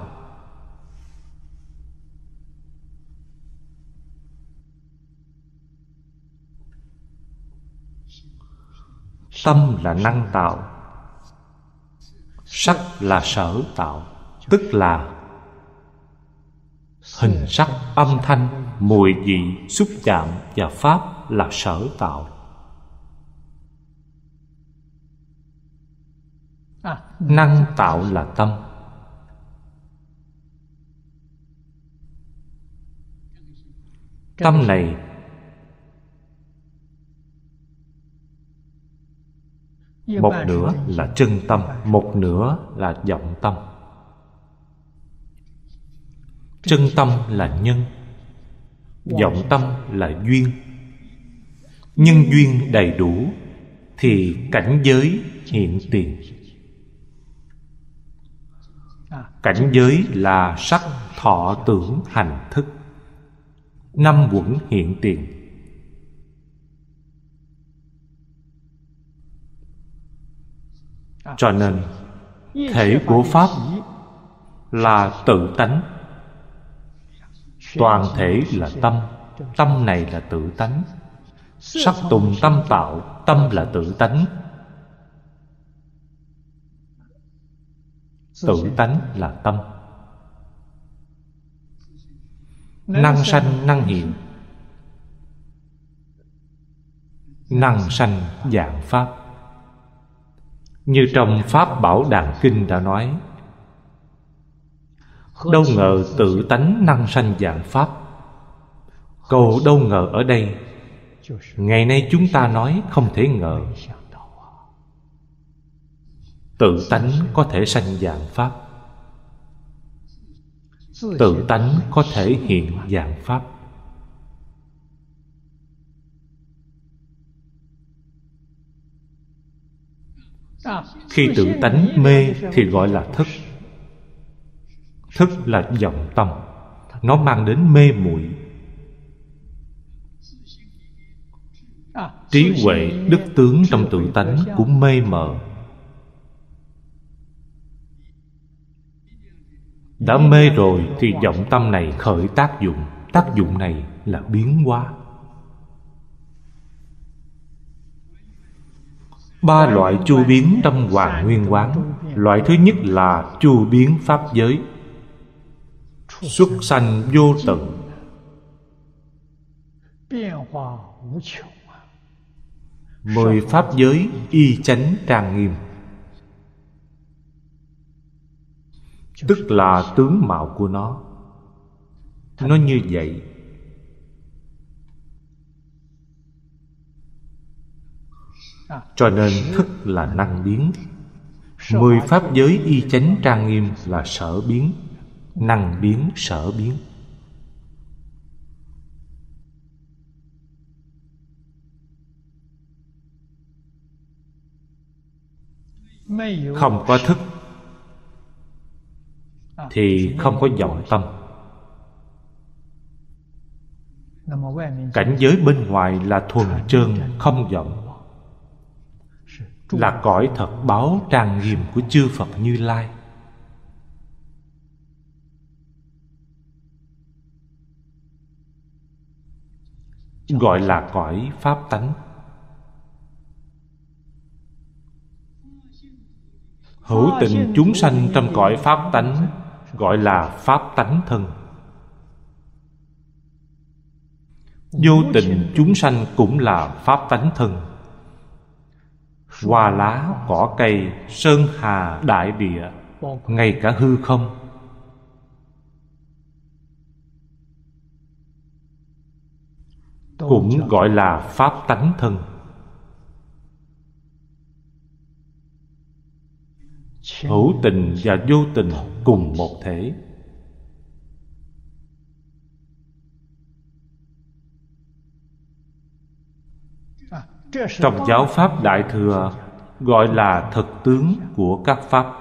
S2: Tâm là năng tạo sắc là sở tạo tức là hình sắc âm thanh mùi vị xúc chạm và pháp là sở tạo. Năng tạo là tâm. Tâm này một nửa là chân tâm một nửa là vọng tâm. Chân tâm là nhân vọng tâm là duyên. Nhân duyên đầy đủ thì cảnh giới hiện tiền. Cảnh giới là sắc thọ tưởng hành thức. Năm quẩn hiện tiền cho nên, thể của pháp là tự tánh. Toàn thể là tâm tâm này là tự tánh. Sắc tùng tâm tạo, tâm là tự tánh. Tự tánh là tâm. Năng sanh, năng hiện. Năng sanh dạng pháp như trong pháp bảo đàn kinh đã nói, đâu ngờ tự tánh năng sanh dạng pháp. Cầu đâu ngờ ở đây, ngày nay chúng ta nói không thể ngờ. Tự tánh có thể sanh dạng pháp. Tự tánh có thể hiện dạng pháp. Khi tự tánh mê thì gọi là thức. Thức là vọng tâm. Nó mang đến mê muội. Trí huệ, đức tướng trong tự tánh cũng mê mờ. Đã mê rồi thì vọng tâm này khởi tác dụng. Tác dụng này là biến hóa. Ba loại chu biến trong hoàng nguyên quán. Loại thứ nhất là chu biến pháp giới. Xuất sanh vô tận. Mười pháp giới y chánh trang nghiêm. Tức là tướng mạo của nó. Nó như vậy. Cho nên thức là năng biến. Mười pháp giới y chánh trang nghiêm là sở biến. Năng biến, sở biến. Không có thức thì không có vọng tâm. Cảnh giới bên ngoài là thuần trơn, không vọng là cõi thật báo trang nghiêm của chư phật như lai. Gọi là cõi pháp tánh. Hữu tình chúng sanh trong cõi pháp tánh gọi là pháp tánh thân. Vô tình chúng sanh cũng là pháp tánh thân hoa lá, cỏ cây, sơn hà, đại địa, ngay cả hư không. Cũng gọi là pháp tánh thân. Hữu tình và vô tình cùng một thể. Trong giáo pháp đại thừa, gọi là thực tướng của các pháp.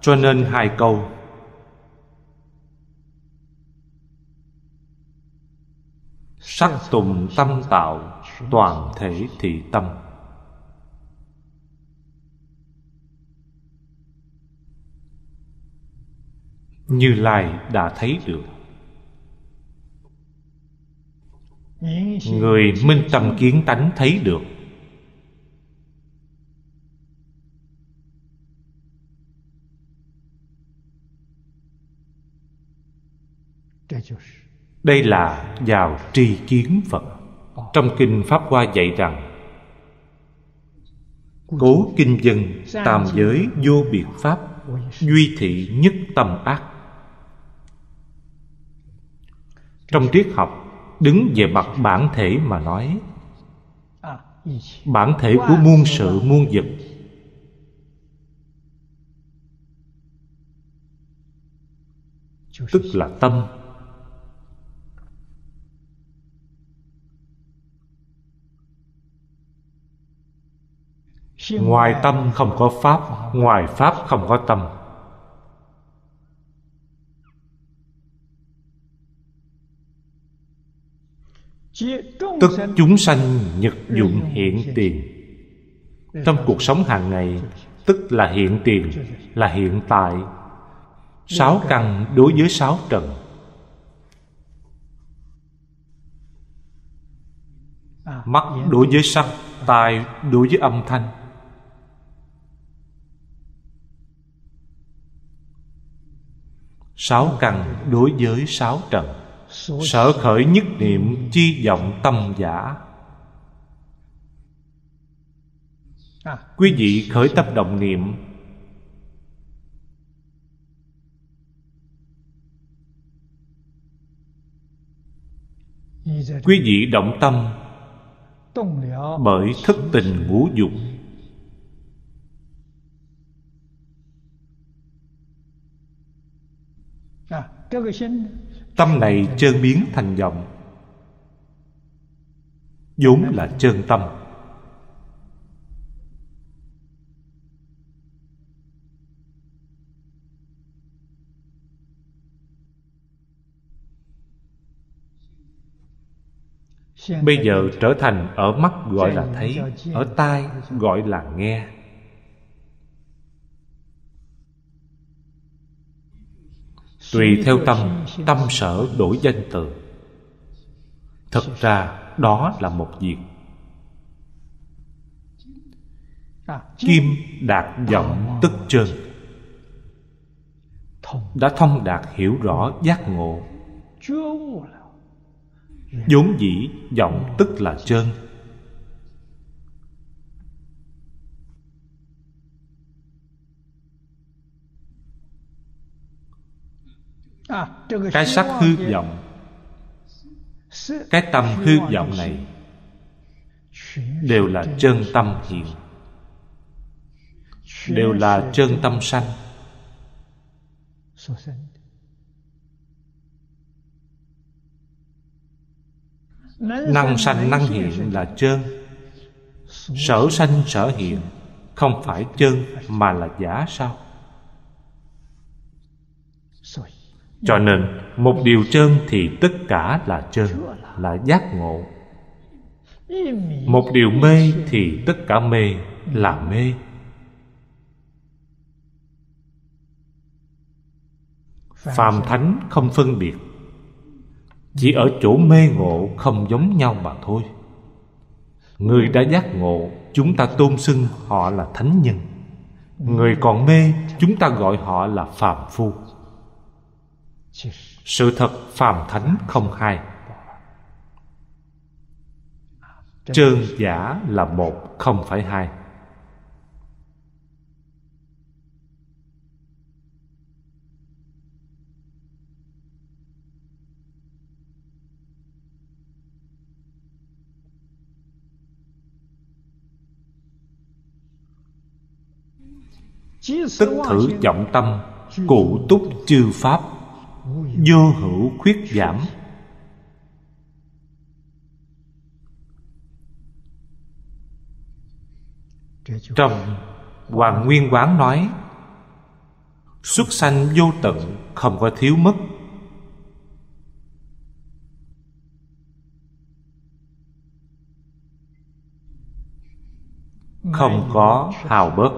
S2: Cho nên hai câu. Sắc tùng tâm tạo, toàn thể thị tâm. Như lai đã thấy được. Người minh tâm kiến tánh thấy được. Đây là vào tri kiến phật. Trong kinh pháp hoa dạy rằng, cố kinh dân tam giới vô biệt pháp, duy thị nhất tâm ác. Trong triết học, đứng về mặt bản thể mà nói, bản thể của muôn sự, muôn vật. Tức là tâm. Ngoài tâm không có pháp, ngoài pháp không có tâm. Tức chúng sanh nhật dụng hiện tiền. Trong cuộc sống hàng ngày tức là hiện tiền là hiện tại. Sáu căn đối với sáu trần. Mắt đối với sắc tai đối với âm thanh. Sáu căn đối với sáu trần sở khởi nhất niệm chi vọng tâm giả. Quý vị khởi tâm động niệm. Quý vị động tâm. Bởi thức tình ngũ dục tâm này trơn biến thành vọng vốn là chân tâm. Bây giờ trở thành ở mắt gọi là thấy, ở tai gọi là nghe. Tùy theo tâm tâm sở đổi danh từ. Thật ra, đó là một việc. Kim đạt vọng tức chân đã thông đạt hiểu rõ giác ngộ. Vốn dĩ vọng tức là chân cái sắc hư vọng. Cái tâm hư vọng này đều là chân tâm hiện. đều là chân tâm sanh. năng sanh năng hiện là chân. Sở sanh sở hiện không phải chân mà là giả sao cho nên một điều chân thì tất cả là chân là giác ngộ. Một điều mê thì tất cả mê là mê. Phàm thánh không phân biệt. Chỉ ở chỗ mê ngộ không giống nhau mà thôi. Người đã giác ngộ chúng ta tôn xưng họ là thánh nhân. Người còn mê chúng ta gọi họ là phàm phu sự thật phàm thánh không hai. Trơn giả là một, không phải hai. Tức thử vọng tâm, cụ túc chư pháp vô hữu khuyết giảm. Trong hoàng nguyên quán nói, xuất sanh vô tận không có thiếu mất. Không có hào bớt.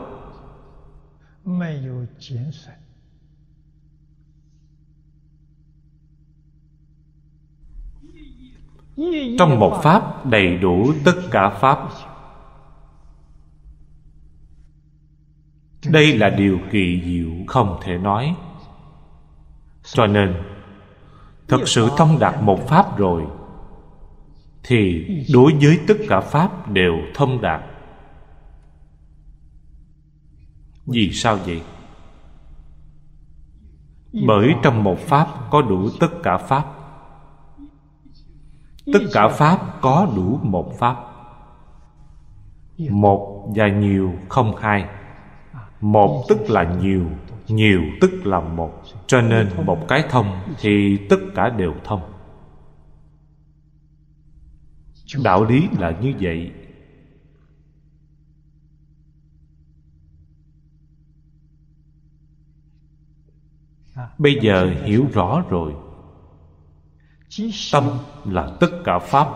S2: Trong một pháp đầy đủ tất cả pháp. Đây là điều kỳ diệu không thể nói. Cho nên, thật sự thông đạt một pháp rồi, thì đối với tất cả pháp đều thông đạt. Vì sao vậy? Bởi trong một pháp có đủ tất cả pháp tất cả pháp có đủ một pháp. Một và nhiều không hai. Một tức là nhiều nhiều tức là một. Cho nên một cái thông thì tất cả đều thông. Đạo lý là như vậy. Bây giờ hiểu rõ rồi tâm là tất cả pháp.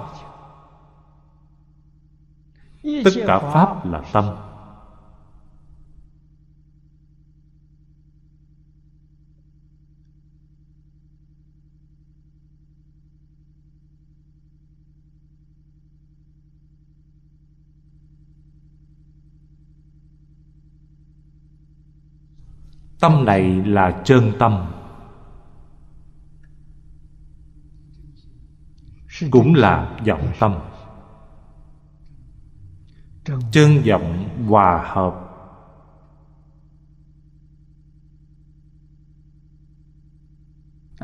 S2: Tất cả pháp là tâm. Tâm này là chân tâm cũng là vọng tâm. Chân vọng hòa hợp.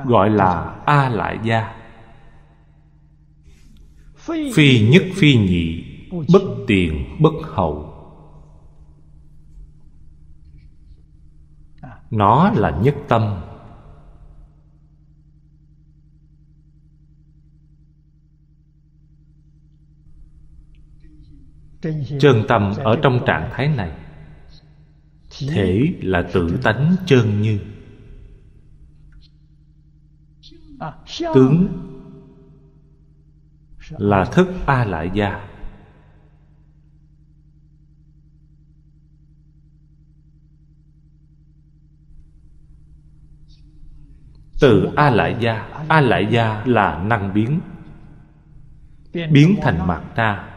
S2: Gọi là a lại gia. Phi nhất phi nhị, bất tiền bất hậu. Nó là nhất tâm. Chân tâm ở trong trạng thái này. Thể là tự tánh chân như. Tướng là thức a lại gia. Từ a lại gia. A lại gia là năng biến. Biến thành mặt ta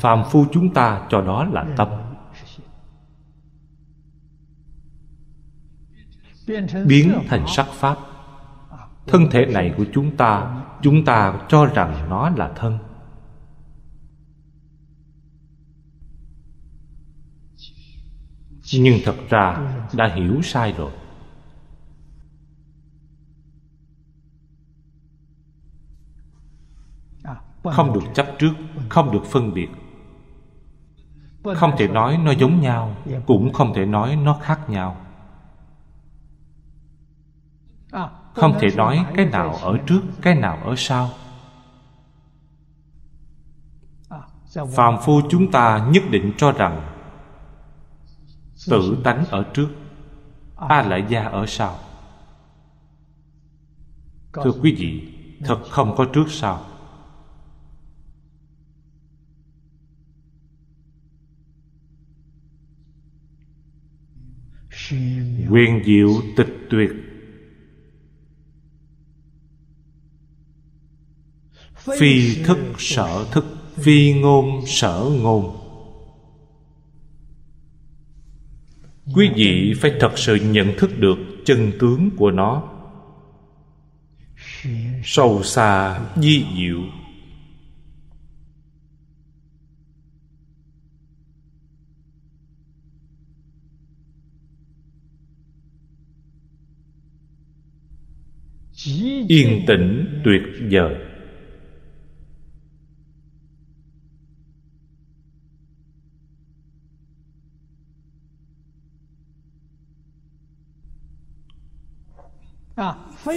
S2: phàm phu chúng ta cho đó là tâm. biến thành sắc pháp. Thân thể này của chúng ta chúng ta cho rằng nó là thân. Nhưng thật ra đã hiểu sai rồi không được chấp trước, không được phân biệt. Không thể nói nó giống nhau, cũng không thể nói nó khác nhau. Không thể nói cái nào ở trước, cái nào ở sau. Phàm phu chúng ta nhất định cho rằng tự tánh ở trước, a lại gia ở sau. Thưa quý vị, thật không có trước sau. Quyền diệu tịch tuyệt. Phi thức sở thức, phi ngôn sở ngôn. Quý vị phải thật sự nhận thức được chân tướng của nó. Sâu xa, di diệu. Yên tĩnh tuyệt vời.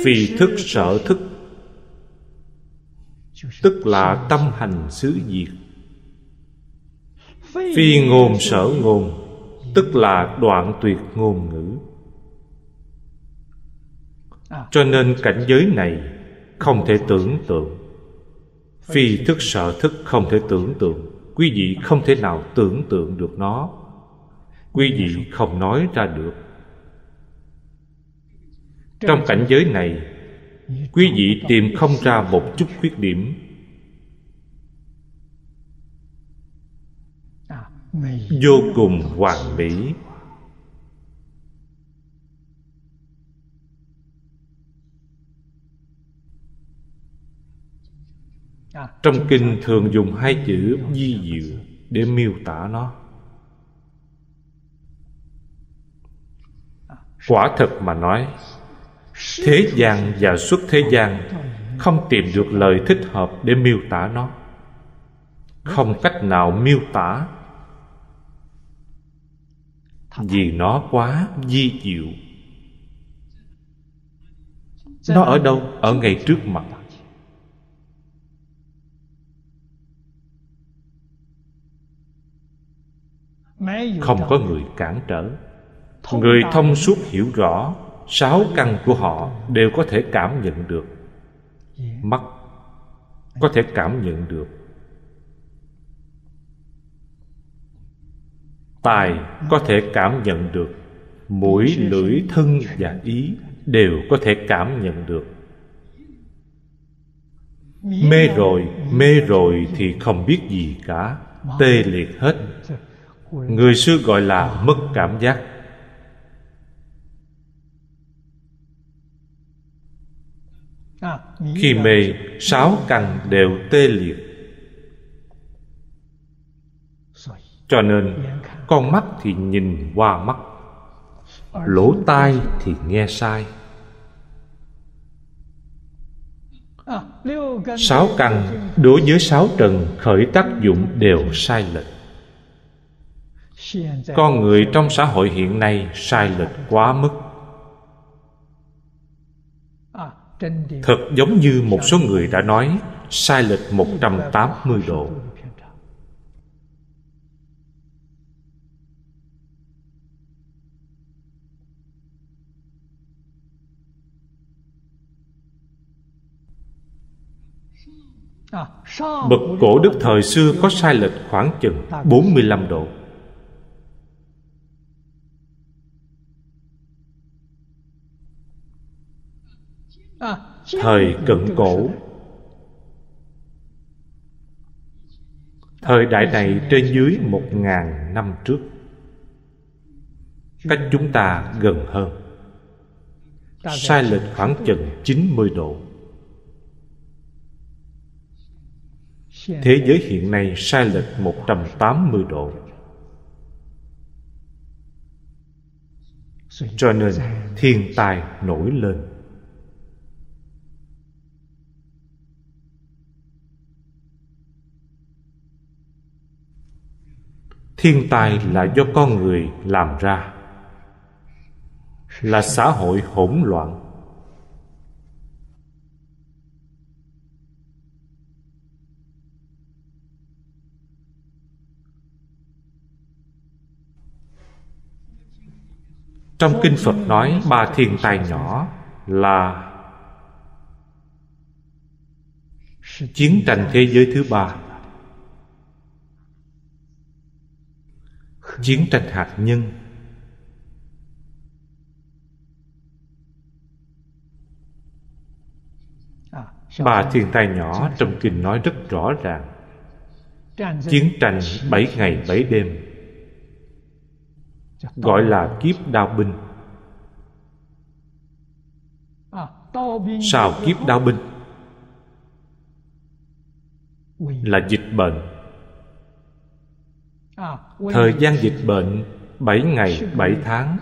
S2: Phi thức sở thức, tức là tâm hành xứ diệt. Phi ngôn sở ngôn, tức là đoạn tuyệt ngôn ngữ cho nên cảnh giới này không thể tưởng tượng. Phi thức sở thức không thể tưởng tượng. Quý vị không thể nào tưởng tượng được nó. Quý vị không nói ra được. Trong cảnh giới này, quý vị tìm không ra một chút khuyết điểm. Vô cùng hoàn mỹ. Trong kinh thường dùng hai chữ di diệu để miêu tả nó. Quả thật mà nói, thế gian và xuất thế gian không tìm được lời thích hợp để miêu tả nó. Không cách nào miêu tả. Vì nó quá di diệu. Nó ở đâu? Ở ngay trước mặt. Không có người cản trở. Người thông suốt hiểu rõ sáu căn của họ đều có thể cảm nhận được. Mắt có thể cảm nhận được. Tai có thể cảm nhận được. Mũi lưỡi thân và ý đều có thể cảm nhận được. Mê rồi mê rồi thì không biết gì cả. Tê liệt hết người xưa gọi là mất cảm giác. Khi mê, sáu căn đều tê liệt. Cho nên, con mắt thì nhìn qua mắt, lỗ tai thì nghe sai. Sáu căn đối với sáu trần khởi tác dụng đều sai lệch con người trong xã hội hiện nay sai lệch quá mức. Thật giống như một số người đã nói, Sai lệch 180 độ. Bậc cổ đức thời xưa có sai lệch khoảng chừng 45 độ. Thời cận cổ. Thời đại này trên dưới một ngàn năm trước, cách chúng ta gần hơn. Sai lệch khoảng chừng 90 độ. Thế giới hiện nay sai lệch 180 độ. Cho nên thiên tai nổi lên. Thiên tai là do con người làm ra, là xã hội hỗn loạn. Trong kinh phật nói, ba thiên tai nhỏ là chiến tranh thế giới thứ ba. Chiến tranh hạt nhân. Bà thiên tai nhỏ trong kinh nói rất rõ ràng. Chiến tranh bảy ngày bảy đêm. Gọi là kiếp đao binh. Sao kiếp đao binh là dịch bệnh. Thời gian dịch bệnh bảy ngày bảy tháng.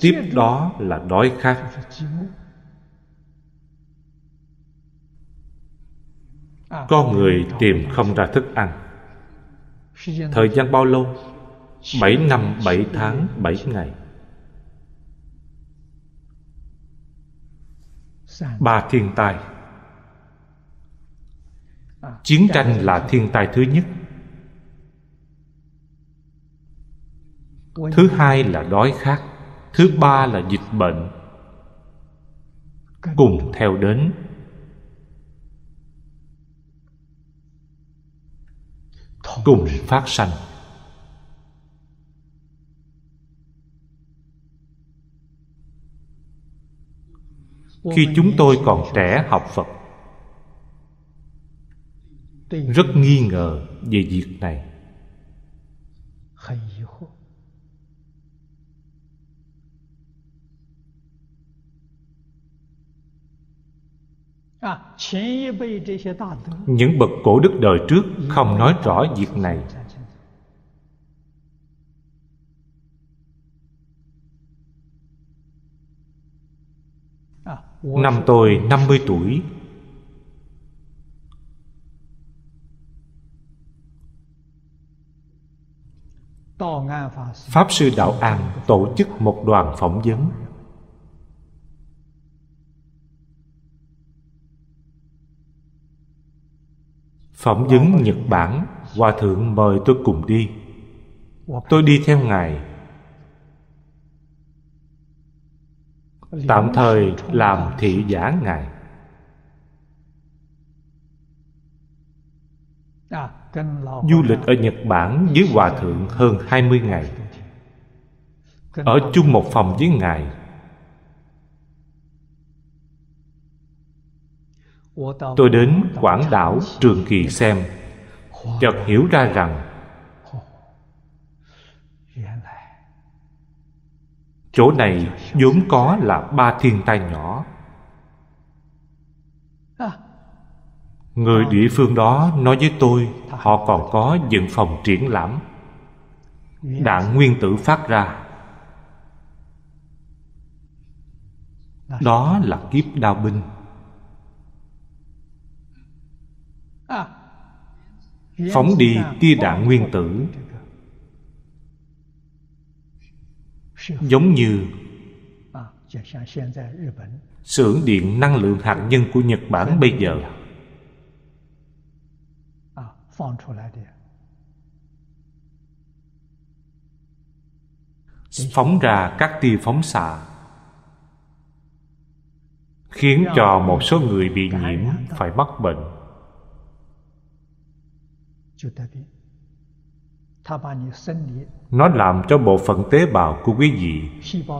S2: Tiếp đó là đói khát. Con người tìm không ra thức ăn. Thời gian bao lâu? Bảy năm bảy tháng bảy ngày ba thiên tai chiến tranh là thiên tai thứ nhất. Thứ hai là đói khát. Thứ ba là dịch bệnh. Cùng theo đến. Cùng phát sanh. Khi chúng tôi còn trẻ học phật rất nghi ngờ về việc này. Những bậc cổ đức đời trước không nói rõ việc này Năm tôi 50 tuổi. Pháp Sư Đạo An tổ chức một đoàn phỏng vấn. Phỏng vấn Nhật Bản. Hòa Thượng mời tôi cùng đi. Tôi đi theo Ngài. Tạm thời làm thị giả Ngài. Du lịch ở Nhật Bản với Hòa Thượng hơn 20 ngày. Ở chung một phòng với Ngài. Tôi đến quảng đảo Trường Kỳ xem. Chợt hiểu ra rằng Chỗ này vốn có là ba thiên tai nhỏ. Người địa phương đó nói với tôi, Họ còn có dựng phòng triển lãm. Đạn nguyên tử phát ra. Đó là kiếp đao binh. Phóng đi tia đạn nguyên tử. Giống như xưởng điện năng lượng hạt nhân của Nhật Bản bây giờ. Phóng ra các tia phóng xạ khiến cho một số người bị nhiễm phải mắc bệnh nó làm cho bộ phận tế bào của quý vị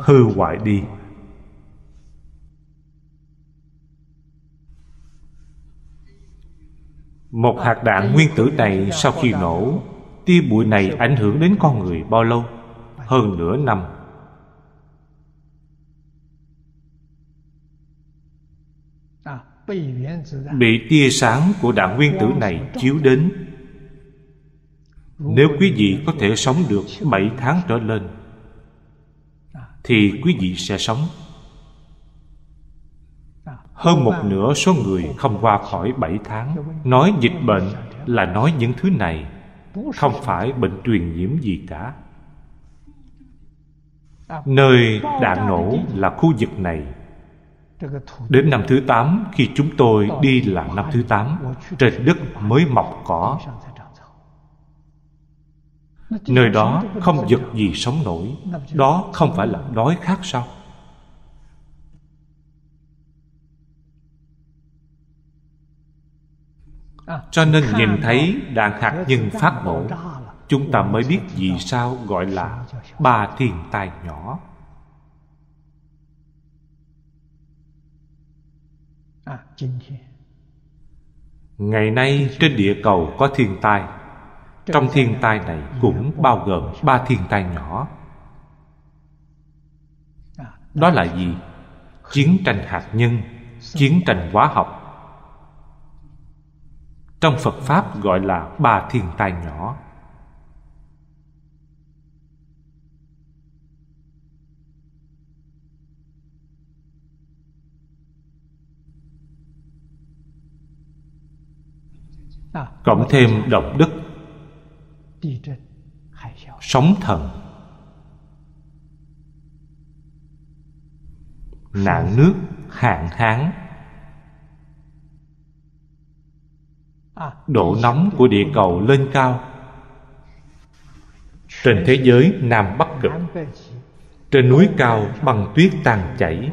S2: hư hoại đi. Một hạt đạn nguyên tử này sau khi nổ tia bụi này ảnh hưởng đến con người bao lâu? Hơn nửa năm. Bị tia sáng của đạn nguyên tử này chiếu đến nếu quý vị có thể sống được 7 tháng trở lên, Thì quý vị sẽ sống. Hơn một nửa số người không qua khỏi 7 tháng, Nói dịch bệnh là nói những thứ này, Không phải bệnh truyền nhiễm gì cả. Nơi đạn nổ là khu vực này. Đến năm thứ 8 Khi chúng tôi đi là năm thứ 8 Trên đất mới mọc cỏ. Nơi đó không vật gì sống nổi. Đó không phải là đói khát sao? Cho nên nhìn thấy đạn hạt nhân phát nổ Chúng ta mới biết vì sao gọi là ba thiên tai nhỏ. Ngày nay trên địa cầu có thiên tai trong thiên tai này cũng bao gồm ba thiên tai nhỏ. Đó là gì? Chiến tranh hạt nhân, Chiến tranh hóa học. Trong Phật Pháp gọi là ba thiên tai nhỏ. Cộng thêm động đất sóng thần. Nạn nước hạn hán. Độ nóng của địa cầu lên cao. Trên thế giới nam bắc cực. Trên núi cao băng tuyết tan chảy.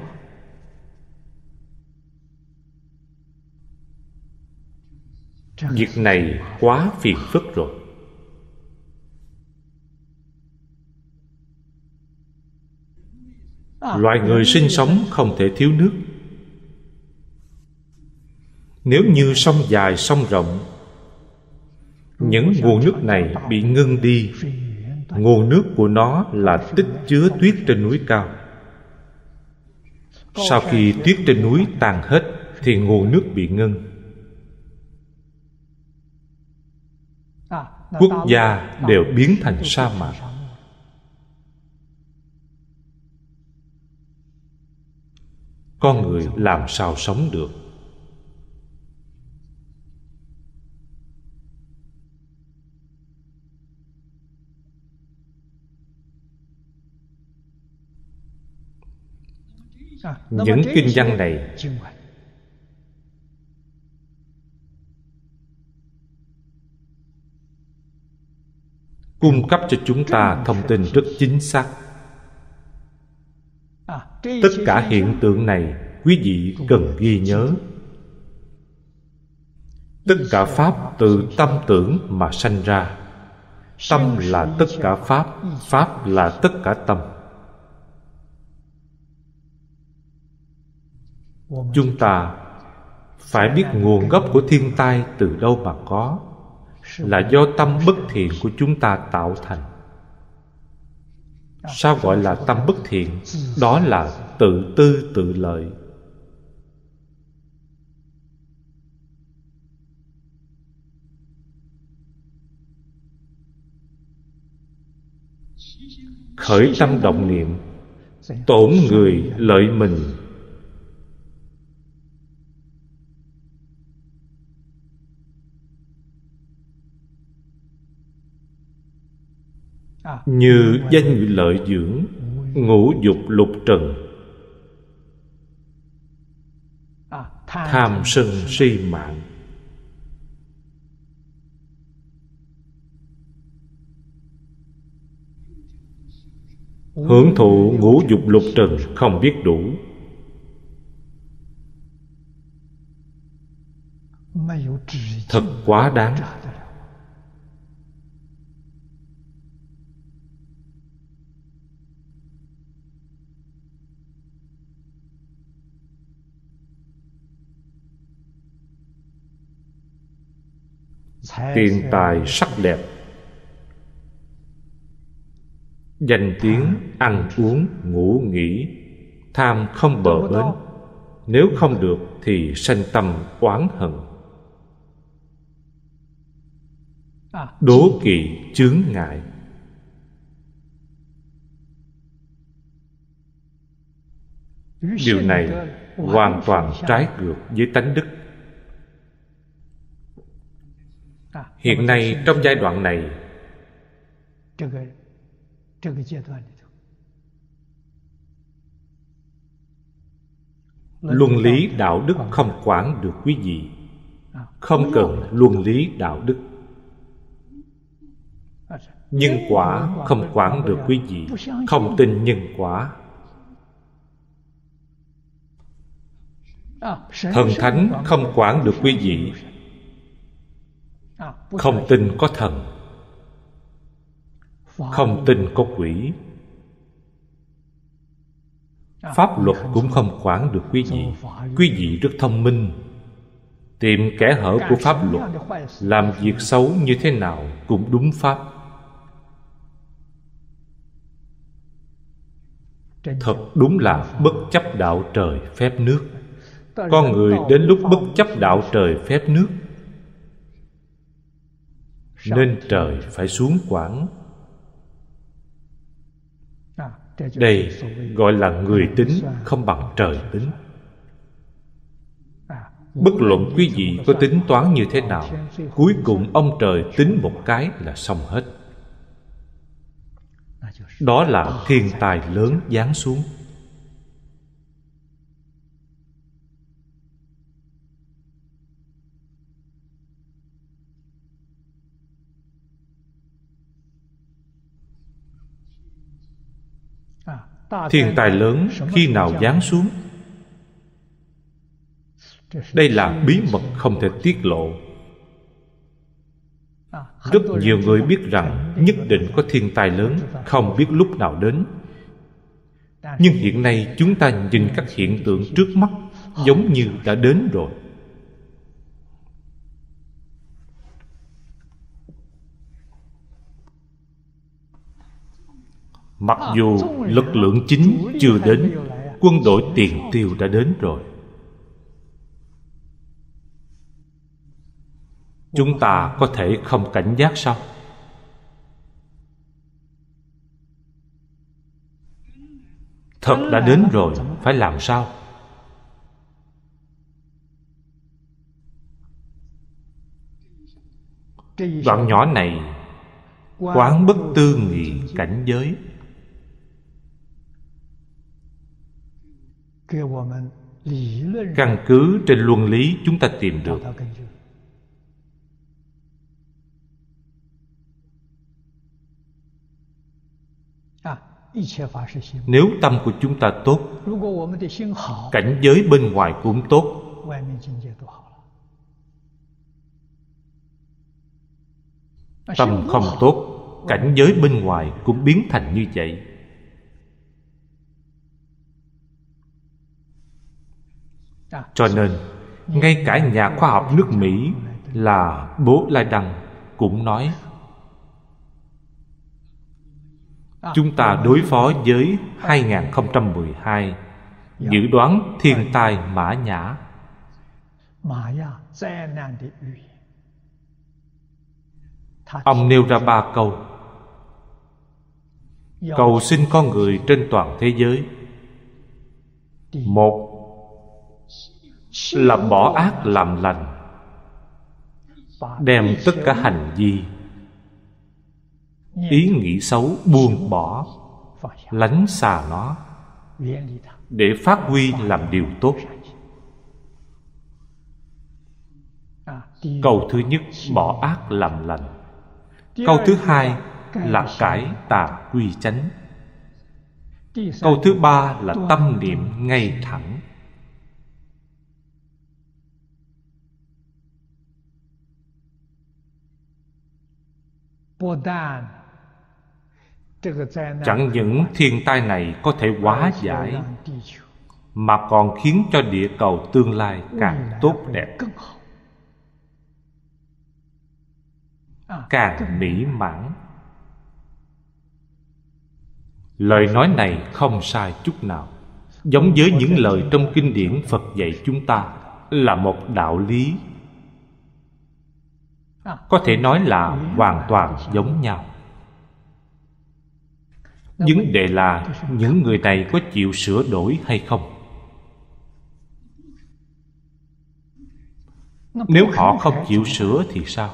S2: Việc này quá phiền phức rồi loài người sinh sống không thể thiếu nước. Nếu như sông dài sông rộng những nguồn nước này bị ngưng đi nguồn nước của nó là tích chứa tuyết trên núi cao. Sau khi tuyết trên núi tan hết thì nguồn nước bị ngưng. Quốc gia đều biến thành sa mạc con người làm sao sống được? Những kinh văn này cung cấp cho chúng ta thông tin rất chính xác tất cả hiện tượng này quý vị cần ghi nhớ. Tất cả pháp từ tâm tưởng mà sanh ra. Tâm là tất cả pháp pháp là tất cả tâm. Chúng ta phải biết nguồn gốc của thiên tai từ đâu mà có, là do tâm bất thiện của chúng ta tạo thành sao gọi là tâm bất thiện? Đó là tự tư tự lợi. Khởi tâm động niệm, tổn người lợi mình. Như danh lợi dưỡng, ngũ dục lục trần. Tham sân si mạng. Hưởng thụ ngũ dục lục trần không biết đủ. Thật quá đáng. Tiền tài sắc đẹp. Danh tiếng ăn uống ngủ nghỉ tham không bờ bến. nếu không được thì sanh tâm oán hận. Đố kỵ chướng ngại. Điều này hoàn toàn trái ngược với tánh đức hiện nay trong giai đoạn này, luân lý đạo đức không quản được quý vị. Không cần luân lý đạo đức. Nhân quả không quản được quý vị. Không tin nhân quả. Thần thánh không quản được quý vị không tin có thần. Không tin có quỷ. Pháp luật cũng không quản được quý vị. Quý vị rất thông minh. Tìm kẻ hở của pháp luật, làm việc xấu như thế nào cũng đúng pháp. Thật đúng là bất chấp đạo trời phép nước. Con người đến lúc bất chấp đạo trời phép nước nên trời phải xuống quản đây gọi là người tính không bằng trời tính. Bất luận quý vị có tính toán như thế nào cuối cùng ông trời tính một cái là xong hết. Đó là thiên tài lớn giáng xuống thiên tai lớn khi nào giáng xuống? Đây là bí mật không thể tiết lộ. Rất nhiều người biết rằng nhất định có thiên tai lớn không biết lúc nào đến. Nhưng hiện nay chúng ta nhìn các hiện tượng trước mắt giống như đã đến rồi mặc dù lực lượng chính chưa đến, quân đội tiền tiêu đã đến rồi. Chúng ta có thể không cảnh giác sao? Thật đã đến rồi, phải làm sao? Đoạn nhỏ này quán bất tư nghị cảnh giới. Căn cứ trên luân lý chúng ta tìm được. Nếu tâm của chúng ta tốt cảnh giới bên ngoài cũng tốt. tâm không tốt cảnh giới bên ngoài cũng biến thành như vậy cho nên, ngay cả nhà khoa học nước mỹ là bố lai đăng cũng nói, chúng ta đối phó với 2012 dự đoán thiên tai mã nhã. Ông nêu ra ba câu. Cầu xin con người trên toàn thế giới. Một là bỏ ác làm lành, đem tất cả hành vi, ý nghĩ xấu buông bỏ, lánh xa nó để phát huy làm điều tốt. Câu thứ nhất, bỏ ác làm lành. Câu thứ hai là cải tà quy chánh. Câu thứ ba là tâm niệm ngay thẳng. Chẳng những thiên tai này có thể hóa giải mà còn khiến cho địa cầu tương lai càng tốt đẹp. càng mỹ mãn. Lời nói này không sai chút nào. Giống với những lời trong kinh điển phật dạy chúng ta là một đạo lý có thể nói là hoàn toàn giống nhau. Vấn đề là những người này có chịu sửa đổi hay không? Nếu họ không chịu sửa thì sao?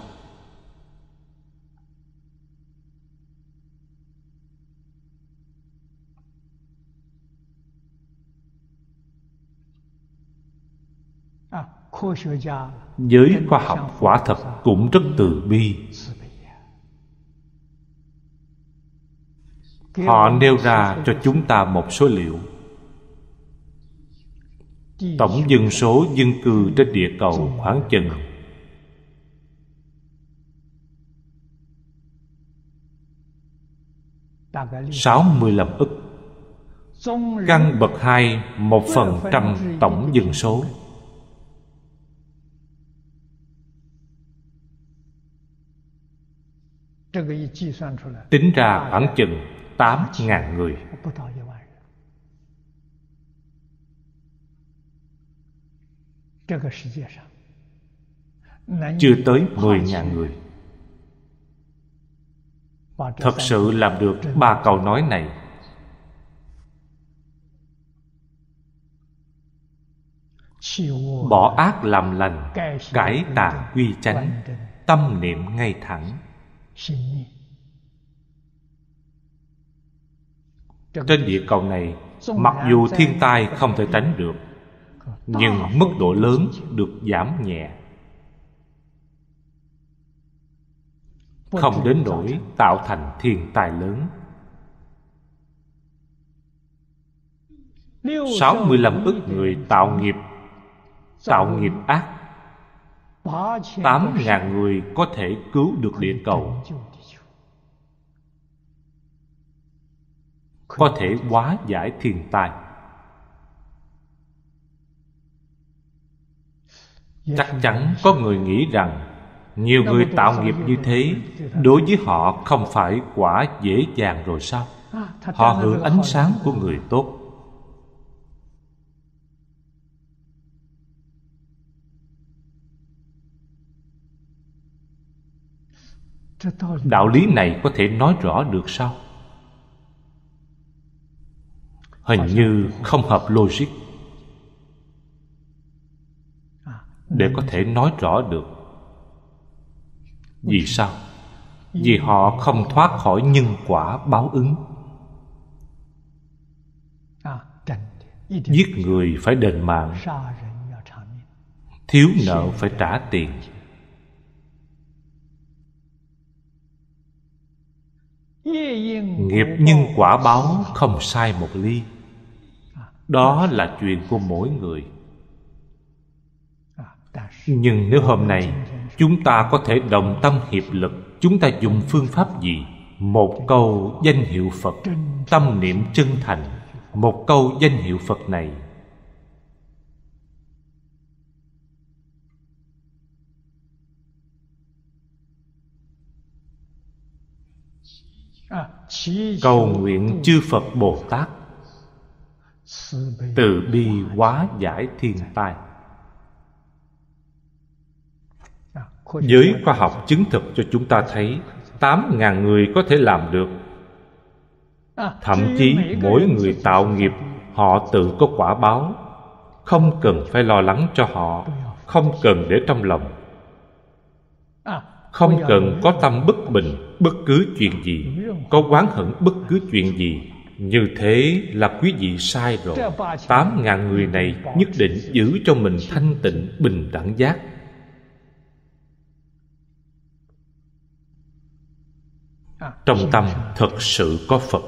S2: Giới khoa học quả thật cũng rất từ bi. Họ nêu ra cho chúng ta một số liệu. Tổng dân số dân cư trên địa cầu khoảng chừng sáu mươi lăm ức. Căn bậc hai một phần trăm tổng dân số Tính ra khoảng chừng tám ngàn người. Chưa tới mười ngàn người. Thật sự làm được ba câu nói này. Bỏ ác làm lành Cải tà quy chánh Tâm niệm ngay thẳng trên địa cầu này mặc dù thiên tai không thể tránh được nhưng mức độ lớn được giảm nhẹ. Không đến nỗi tạo thành thiên tai lớn. 65 ức người tạo nghiệp Tạo nghiệp ác Tám ngàn người có thể cứu được địa cầu. Có thể hóa giải thiên tai. Chắc chắn có người nghĩ rằng Nhiều người tạo nghiệp như thế Đối với họ không phải quả dễ dàng rồi sao? Họ hưởng ánh sáng của người tốt. Đạo lý này có thể nói rõ được sao? Hình như không hợp logic. Để có thể nói rõ được. Vì sao? Vì họ không thoát khỏi nhân quả báo ứng. Giết người phải đền mạng. thiếu nợ phải trả tiền nghiệp nhân quả báo không sai một ly. Đó là chuyện của mỗi người. Nhưng nếu hôm nay chúng ta có thể đồng tâm hiệp lực, chúng ta dùng phương pháp gì? Một câu danh hiệu phật, tâm niệm chân thành. Một câu danh hiệu phật này cầu nguyện chư phật bồ tát. Từ bi hóa giải thiên tai. Giới khoa học chứng thực cho chúng ta thấy tám ngàn người có thể làm được. Thậm chí mỗi người tạo nghiệp Họ tự có quả báo. Không cần phải lo lắng cho họ Không cần để trong lòng Không cần có tâm bất bình Bất cứ chuyện gì. Có oán hận bất cứ chuyện gì. Như thế là quý vị sai rồi. Tám ngàn người này nhất định giữ cho mình thanh tịnh bình đẳng giác. Trong tâm thật sự có phật.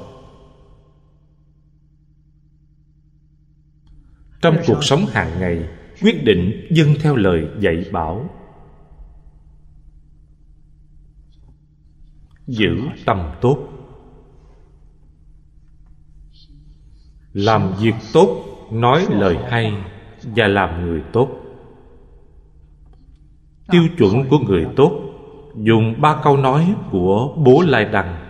S2: Trong cuộc sống hàng ngày quyết định dâng theo lời dạy bảo giữ tâm tốt. Làm việc tốt, nói lời hay và làm người tốt. Tiêu chuẩn của người tốt, dùng ba câu nói của bố lai đăng.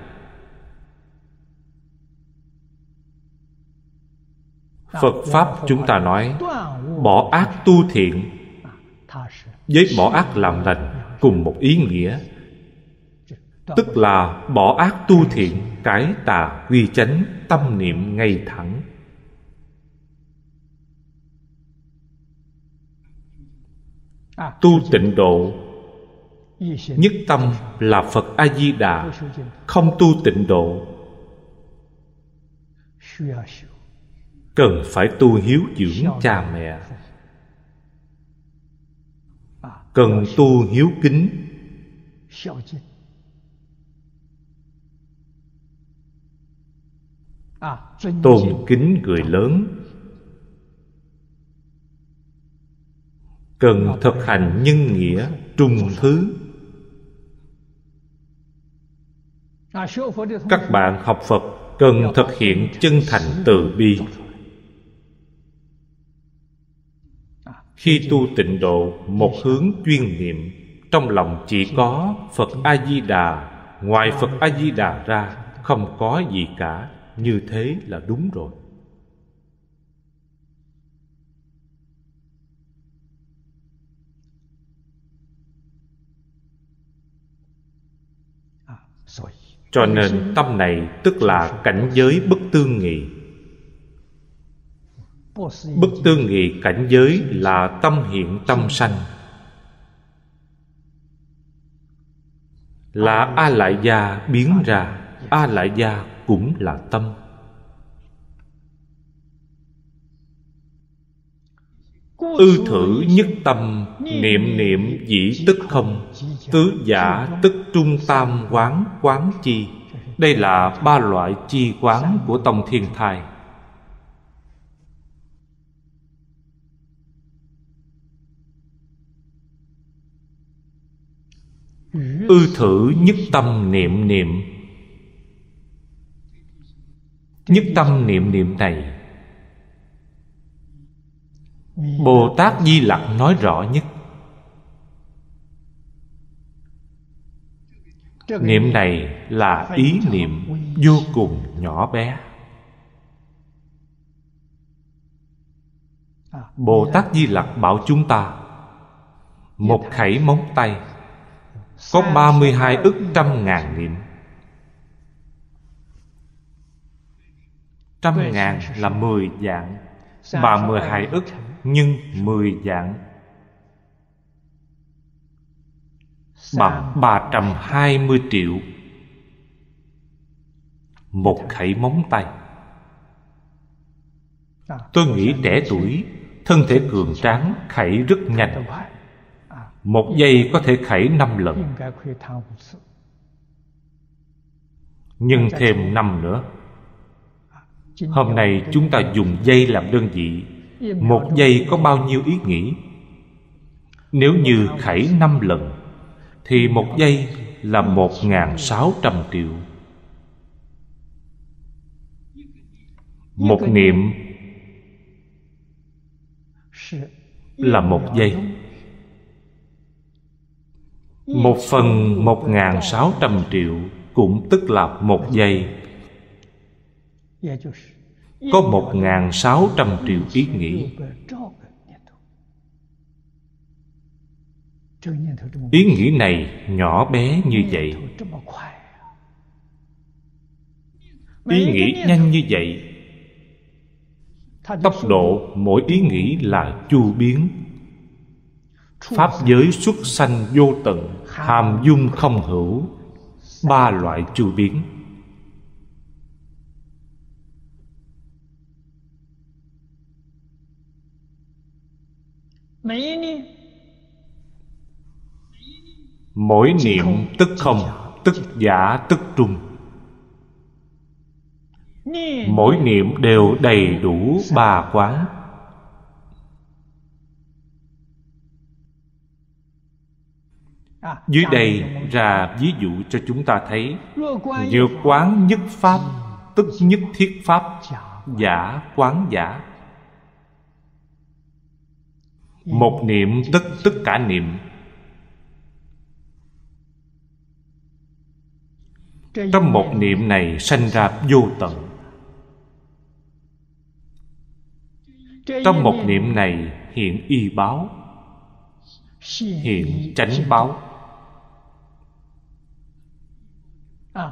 S2: Phật pháp chúng ta nói, bỏ ác tu thiện. Với bỏ ác làm lành cùng một ý nghĩa tức là bỏ ác tu thiện cải tà quy chánh tâm niệm ngay thẳng. Tu tịnh độ. nhất tâm là phật a di đà không tu tịnh độ. Cần phải tu hiếu dưỡng cha mẹ. Cần tu hiếu kính tôn kính người lớn. Cần thực hành nhân nghĩa trung thứ. Các bạn học phật cần thực hiện chân thành từ bi. Khi tu tịnh độ một hướng chuyên niệm trong lòng chỉ có phật a di đà. Ngoài phật a di đà ra không có gì cả như thế là đúng rồi. Cho nên tâm này tức là cảnh giới bất tương nghị bất tương nghị cảnh giới là tâm hiện tâm sanh. Là a lại gia biến ra a lại gia cũng là tâm. Ư thử nhất tâm, niệm niệm dĩ tức không, tứ giả tức trung tam quán quán chi. Đây là ba loại chi quán của tông thiên thai. Ư thử nhất tâm niệm niệm nhất tâm niệm niệm này. Bồ tát di lặc nói rõ nhất. Niệm này là ý niệm vô cùng nhỏ bé. Bồ tát di lặc bảo chúng ta, một khẩy móng tay, có 32 ức trăm ngàn niệm. Trăm ngàn là mười dạng Mà mười hai ức nhưng mười dạng. Bằng ba trăm hai mươi triệu. Một khẩy móng tay. Tôi nghĩ trẻ tuổi Thân thể cường tráng khẩy rất nhanh. Một giây có thể khẩy năm lần. Nhưng thêm năm nữa Hôm nay chúng ta dùng giây làm đơn vị. Một giây có bao nhiêu ý nghĩ Nếu như khẩy năm lần Thì một giây là một ngàn sáu trăm triệu. Một niệm là một giây. Một phần một ngàn sáu trăm triệu Cũng tức là một giây có một ngàn sáu trăm triệu ý nghĩ. Ý nghĩ này nhỏ bé như vậy. Ý nghĩ nhanh như vậy. Tốc độ mỗi ý nghĩ là chu biến. Pháp giới xuất sanh vô tận, hàm dung không hữu. Ba loại chu biến. Mỗi niệm tức không tức giả tức trung. Mỗi niệm đều đầy đủ ba quán. Dưới đây ra ví dụ cho chúng ta thấy. Vượt quán nhất pháp tức nhất thiết pháp. Giả quán giả một niệm tức tất cả niệm. Trong một niệm này sanh ra vô tận. Trong một niệm này hiện y báo, hiện chánh báo.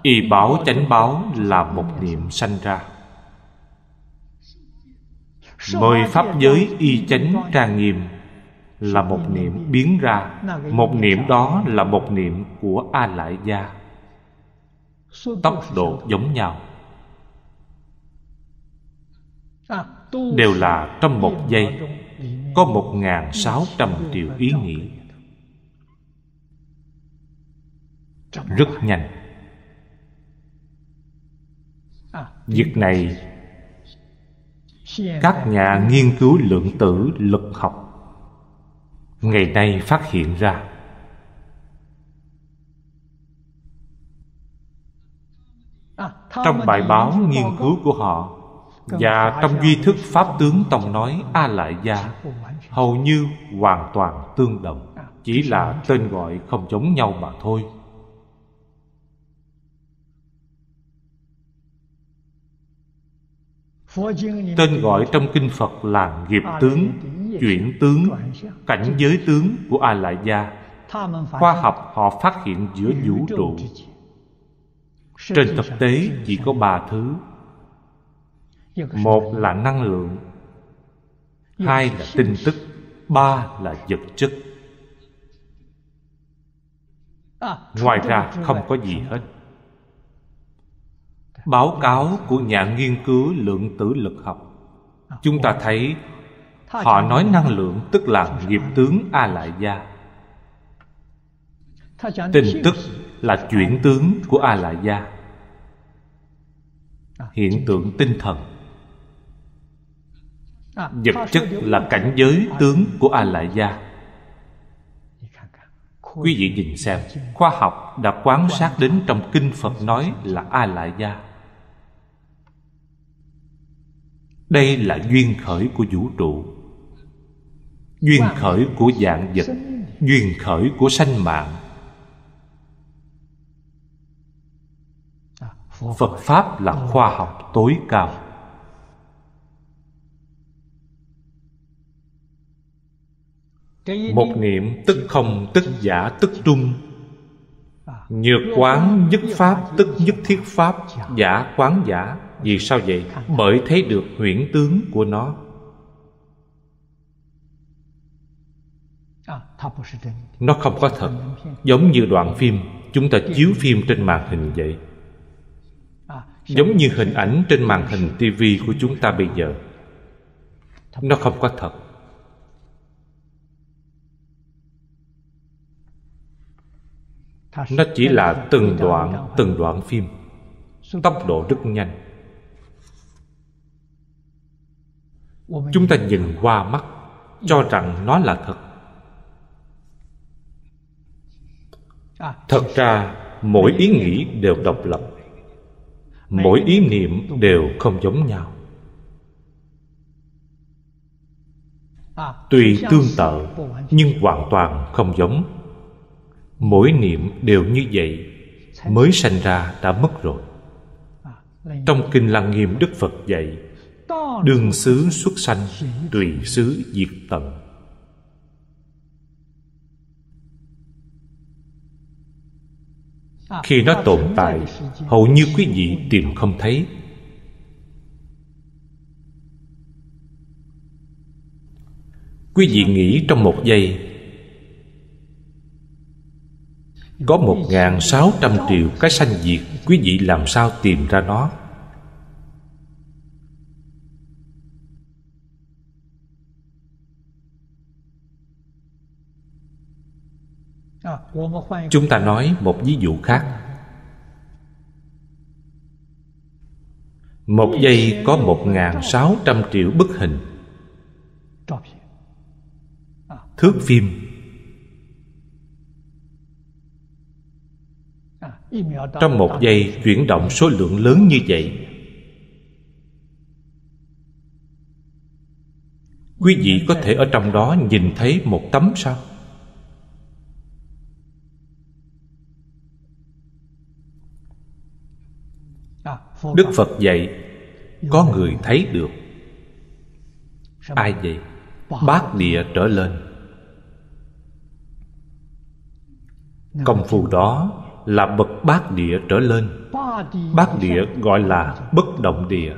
S2: Y báo, chánh báo là một niệm sanh ra. Mười pháp giới y chánh trang nghiêm là một niệm biến ra, một niệm đó là một niệm của a lại gia tốc độ giống nhau. Đều là trong một giây, có một ngàn sáu trăm triệu ý nghĩ. Rất nhanh. Việc này các nhà nghiên cứu lượng tử, lực học ngày nay phát hiện ra. Trong bài báo nghiên cứu của họ và trong duy thức pháp tướng tông nói a lại gia hầu như hoàn toàn tương đồng chỉ là tên gọi không giống nhau mà thôi tên gọi trong kinh phật là nghiệp tướng chuyển tướng cảnh giới tướng của a lại gia. Khoa học họ phát hiện giữa vũ trụ. Trên thực tế chỉ có ba thứ. Một là năng lượng hai là tin tức ba là vật chất. Ngoài ra không có gì hết báo cáo của nhà nghiên cứu lượng tử lực học. Chúng ta thấy, họ nói năng lượng tức là nghiệp tướng a lại gia tin tức là chuyển tướng của a lại gia hiện tượng tinh thần. Vật chất là cảnh giới tướng của a lại gia quý vị nhìn xem, khoa học đã quan sát đến trong kinh phật nói là a lại gia đây là duyên khởi của vũ trụ. Duyên khởi của dạng vật. Duyên khởi của sanh mạng. Phật pháp là khoa học tối cao. Một niệm tức không, tức giả, tức trung. Nhược quán nhất pháp, tức nhất thiết pháp, giả quán giả vì sao vậy? Bởi thấy được huyễn tướng của nó. Nó không có thật. Giống như đoạn phim, chúng ta chiếu phim trên màn hình vậy. Giống như hình ảnh trên màn hình tivi của chúng ta bây giờ. Nó không có thật. Nó chỉ là từng đoạn từng đoạn phim. Tốc độ rất nhanh. Chúng ta nhìn qua mắt, cho rằng nó là thật. Thật ra, mỗi ý nghĩ đều độc lập. Mỗi ý niệm đều không giống nhau. Tuy tương tự, nhưng hoàn toàn không giống. Mỗi niệm đều như vậy, mới sanh ra đã mất rồi. Trong kinh lăng nghiêm đức phật dạy đương xứ xuất sanh, tùy xứ diệt tận. Khi nó tồn tại, hầu như quý vị tìm không thấy. Quý vị nghĩ trong một giây, có một ngàn sáu trăm triệu cái sanh diệt, quý vị làm sao tìm ra nó? Chúng ta nói một ví dụ khác. Một giây có một ngàn sáu trăm triệu bức hình. Thước phim. Trong một giây chuyển động số lượng lớn như vậy. Quý vị có thể ở trong đó nhìn thấy một tấm sao đức phật dạy có người thấy được. Ai vậy? bát địa trở lên. Công phu đó là bậc bát địa trở lên. Bát địa gọi là bất động địa.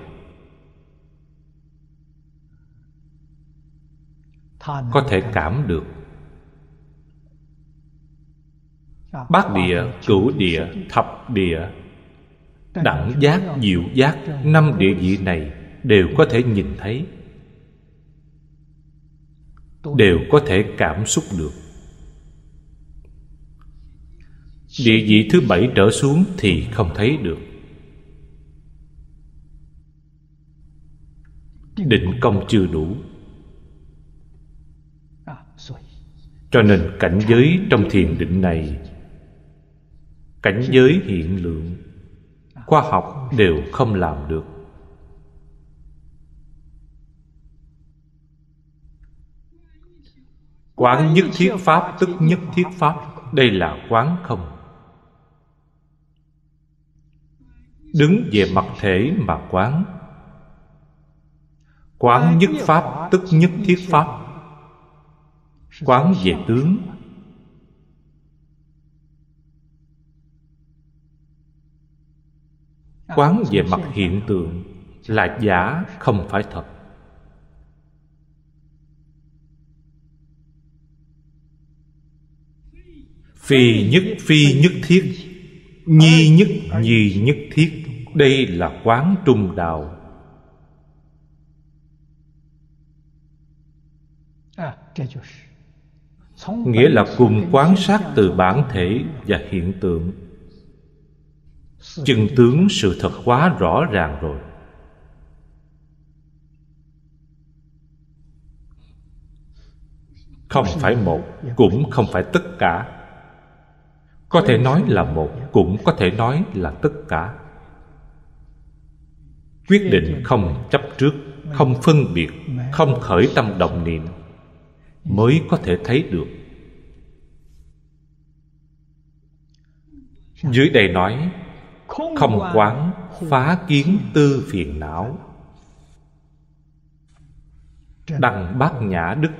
S2: Có thể cảm được. Bát địa cửu địa thập địa đẳng giác diệu giác, năm địa vị này đều có thể nhìn thấy. Đều có thể cảm xúc được. Địa vị thứ bảy trở xuống thì không thấy được. Định công chưa đủ. Cho nên cảnh giới trong thiền định này, cảnh giới hiện lượng khoa học đều không làm được. Quán nhất thiết pháp tức nhất thiết pháp, đây là quán không. Đứng về mặt thể mà quán. Quán nhất pháp tức nhất thiết pháp. Quán về tướng quán về mặt hiện tượng là giả không phải thật. Phi nhất phi nhất thiết nhi nhất nhi nhất thiết đây là quán trung đạo. Nghĩa là cùng quan sát từ bản thể và hiện tượng chân tướng sự thật quá rõ ràng rồi. Không phải một, cũng không phải tất cả. Có thể nói là một, cũng có thể nói là tất cả. Quyết định không chấp trước, không phân biệt, không khởi tâm động niệm mới có thể thấy được. Dưới đây nói không quán phá kiến tư phiền não. Đăng bát nhã đức.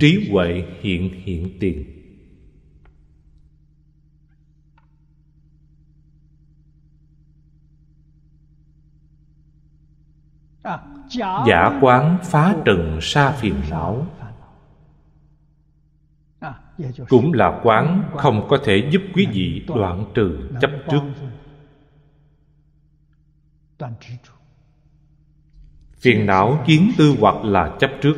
S2: Trí huệ hiện hiện tiền. Giả quán phá trần sa phiền não cũng là quán không có thể giúp quý vị đoạn trừ chấp trước. Phiền não kiến tư hoặc là chấp trước.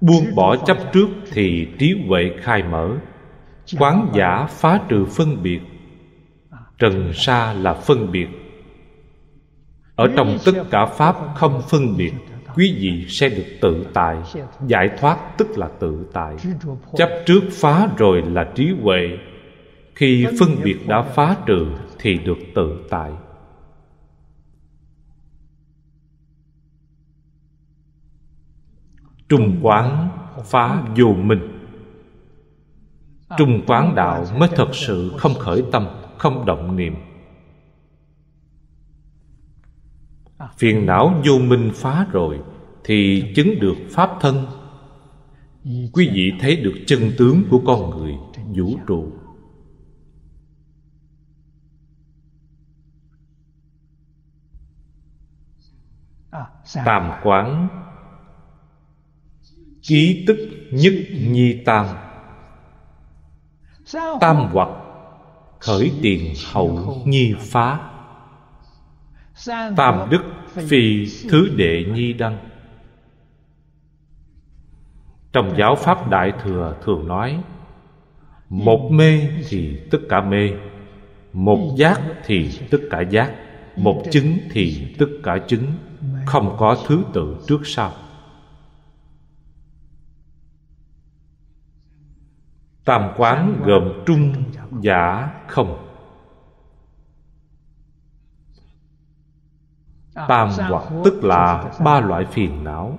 S2: Buông bỏ chấp trước thì trí huệ khai mở. Quán giả phá trừ phân biệt. Trần sa là phân biệt. Ở trong tất cả pháp không phân biệt quý vị sẽ được tự tại, giải thoát tức là tự tại. Chấp trước phá rồi là trí huệ. Khi phân biệt đã phá trừ thì được tự tại. Trung quán phá vô minh. Trung quán đạo mới thật sự không khởi tâm, không động niệm. Phiền não vô minh phá rồi, thì chứng được pháp thân. Quý vị thấy được chân tướng của con người, vũ trụ. Tam quán. Ký tức nhất nhi tam. Tam hoặc khởi tiền hậu nhi phá tam đức phi thứ đệ nhi đăng. Trong giáo pháp đại thừa thường nói, một mê thì tất cả mê, một giác thì tất cả giác, một chứng thì tất cả chứng, không có thứ tự trước sau. Tam quán gồm trung, giả, không. Tam hoặc tức là ba loại phiền não.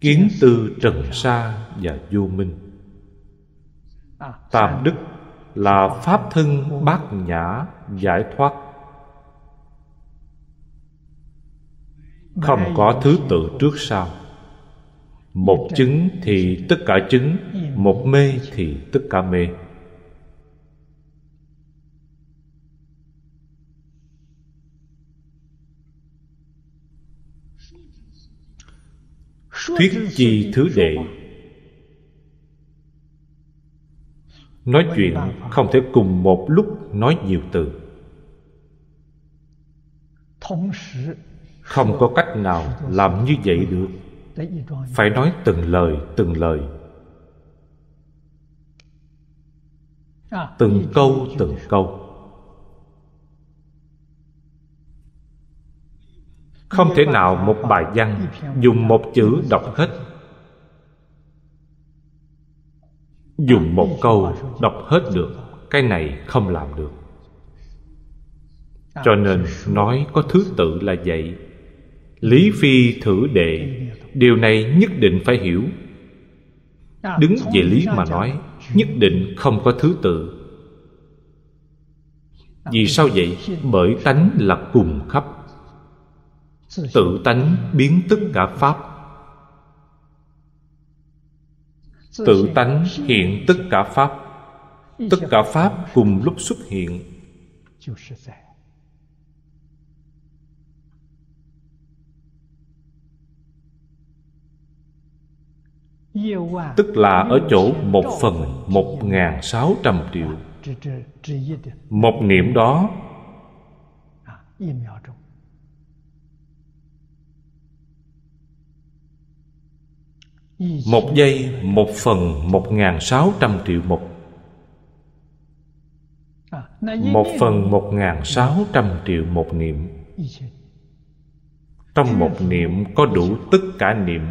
S2: Kiến tư trần sa và vô minh. Tam đức là pháp thân bát nhã giải thoát. Không có thứ tự trước sau. Một chứng thì tất cả chứng một mê thì tất cả mê thuyết chi thứ đệ. Nói chuyện không thể cùng một lúc nói nhiều từ. Không có cách nào làm như vậy được. Phải nói từng lời từng lời. Từng câu từng câu. Không thể nào một bài văn dùng một chữ đọc hết. Dùng một câu đọc hết được, cái này không làm được. Cho nên nói có thứ tự là vậy. Lý phi thử đệ điều này nhất định phải hiểu. Đứng về lý mà nói, nhất định không có thứ tự. Vì sao vậy? Bởi tánh là cùng khắp tự tánh biến tất cả pháp. Tự tánh hiện tất cả pháp. Tất cả pháp cùng lúc xuất hiện. Tức là ở chỗ một phần một ngàn sáu trăm triệu. Một niệm đó một giây một phần một ngàn sáu trăm triệu một một phần một ngàn sáu trăm triệu một niệm. Trong một niệm có đủ tất cả niệm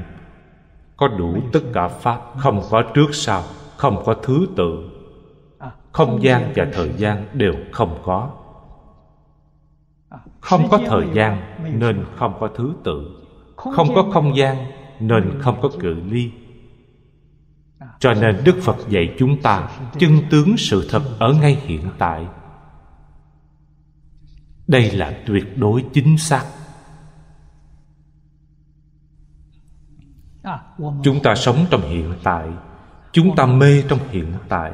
S2: có đủ tất cả pháp không có trước sau không có thứ tự. Không gian và thời gian đều không có. Không có thời gian nên không có thứ tự. Không có không gian nên không có cự ly. Cho nên đức phật dạy chúng ta chân tướng sự thật ở ngay hiện tại. Đây là tuyệt đối chính xác. Chúng ta sống trong hiện tại, chúng ta mê trong hiện tại.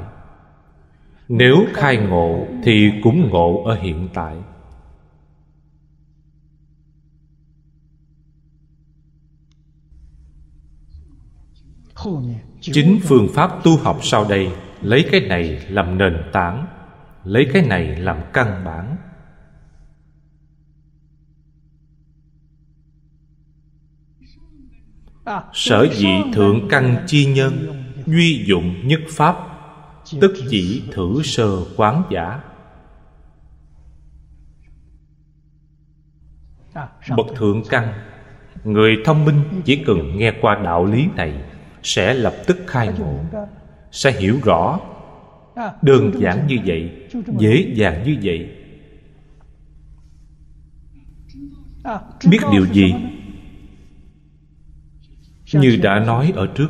S2: Nếu khai ngộ thì cũng ngộ ở hiện tại. Chính phương pháp tu học sau đây lấy cái này làm nền tảng, lấy cái này làm căn bản. Sở dị thượng căn chi nhân duy dụng nhất pháp, tức chỉ thử sơ quán giả. Bậc thượng căn, người thông minh chỉ cần nghe qua đạo lý này sẽ lập tức khai ngộ sẽ hiểu rõ đơn giản như vậy dễ dàng như vậy. Biết điều gì? như đã nói ở trước.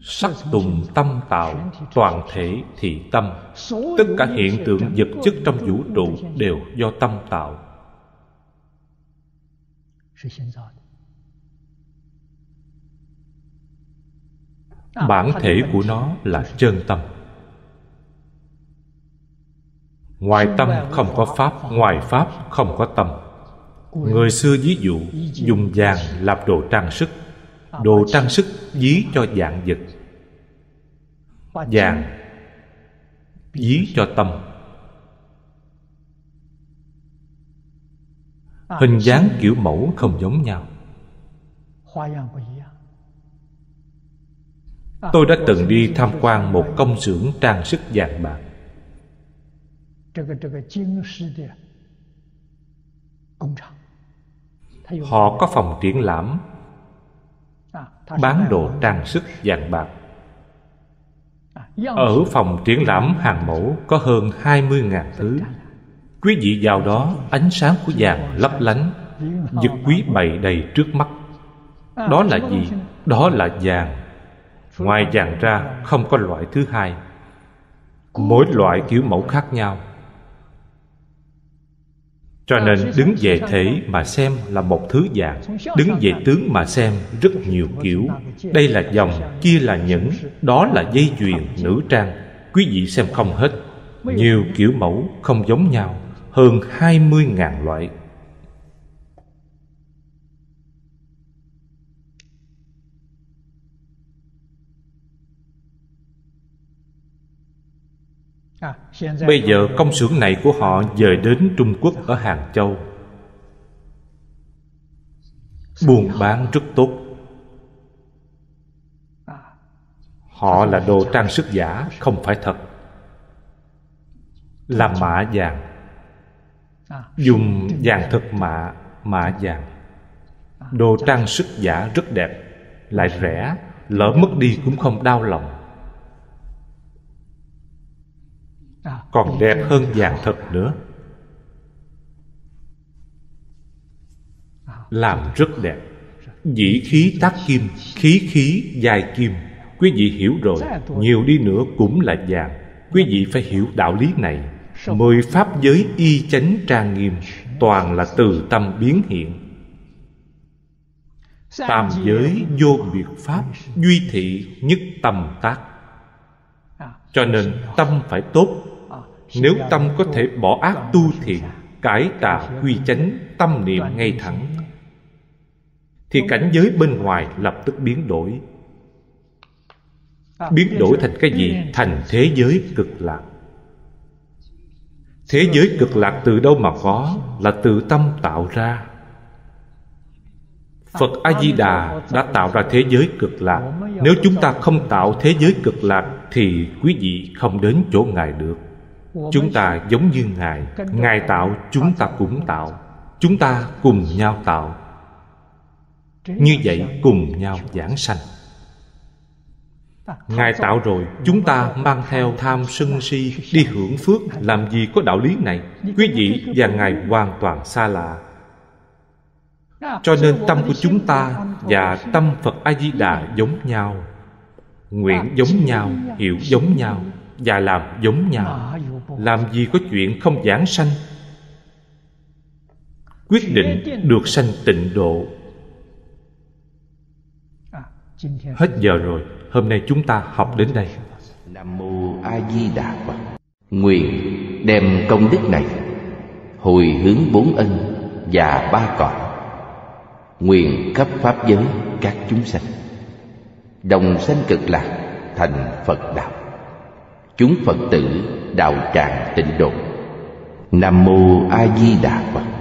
S2: Sắc tùng tâm tạo toàn thể thị tâm. Tất cả hiện tượng vật chất trong vũ trụ đều do tâm tạo bản thể của nó là chân tâm. Ngoài tâm không có pháp ngoài pháp không có tâm. Người xưa ví dụ dùng vàng làm đồ trang sức. Đồ trang sức ví cho dạng vật. Vàng ví cho tâm. Hình dáng kiểu mẫu không giống nhau tôi đã từng đi tham quan một công xưởng trang sức vàng bạc. Họ có phòng triển lãm, bán đồ trang sức vàng bạc. Ở phòng triển lãm hàng mẫu có hơn hai mươi ngàn thứ. Quý vị vào đó, ánh sáng của vàng lấp lánh, Vật quý bày đầy trước mắt. Đó là gì? Đó là vàng. Ngoài vàng ra không có loại thứ hai. Mỗi loại kiểu mẫu khác nhau. Cho nên đứng về thể mà xem là một thứ dạng. Đứng về tướng mà xem rất nhiều kiểu. Đây là dòng, kia là nhẫn Đó là dây chuyền, nữ trang. Quý vị xem không hết. Nhiều kiểu mẫu không giống nhau. Hơn hai mươi ngàn loại Bây giờ công xưởng này của họ dời đến Trung Quốc ở Hàng Châu. Buôn bán rất tốt. Họ là đồ trang sức giả, Không phải thật. Là mạ vàng. Dùng vàng thật mạ Mạ vàng. Đồ trang sức giả rất đẹp. Lại rẻ, Lỡ mất đi cũng không đau lòng. Còn đẹp hơn vàng thật nữa. Làm rất đẹp. Dĩ khí tác kim, khí khí, dài kim. Quý vị hiểu rồi, nhiều đi nữa cũng là vàng. Quý vị phải hiểu đạo lý này. Mười pháp giới y chánh trang nghiêm, toàn là từ tâm biến hiện. Tam giới vô biệt pháp, duy thị nhất tâm tác. Cho nên tâm phải tốt nếu tâm có thể bỏ ác tu thiện Cải tà quy chánh Tâm niệm ngay thẳng. Thì cảnh giới bên ngoài lập tức biến đổi. Biến đổi thành cái gì? Thành thế giới cực lạc. Thế giới cực lạc từ đâu mà có? Là từ tâm tạo ra. Phật A-di-đà đã tạo ra thế giới cực lạc. Nếu chúng ta không tạo thế giới cực lạc Thì quý vị không đến chỗ Ngài được chúng ta giống như ngài. ngài tạo chúng ta cũng tạo. Chúng ta cùng nhau tạo. Như vậy cùng nhau giảng sanh. Ngài tạo rồi chúng ta mang theo tham sân si đi hưởng phước. làm gì có đạo lý này? Quý vị và ngài hoàn toàn xa lạ. Cho nên tâm của chúng ta và tâm phật a di đà giống nhau. Nguyện giống nhau hiểu giống nhau và làm giống nhau làm gì có chuyện không giảng sanh? Quyết định được sanh tịnh độ. Hết giờ rồi, hôm nay chúng ta học đến đây.
S1: Nam mô a di đà phật. Nguyện đem công đức này hồi hướng bốn ân và ba cõi. Nguyện khắp pháp giới các chúng sanh. Đồng sanh cực lạc thành phật đạo chúng phật tử đạo tràng tịnh độ. Nam mô a di đà phật.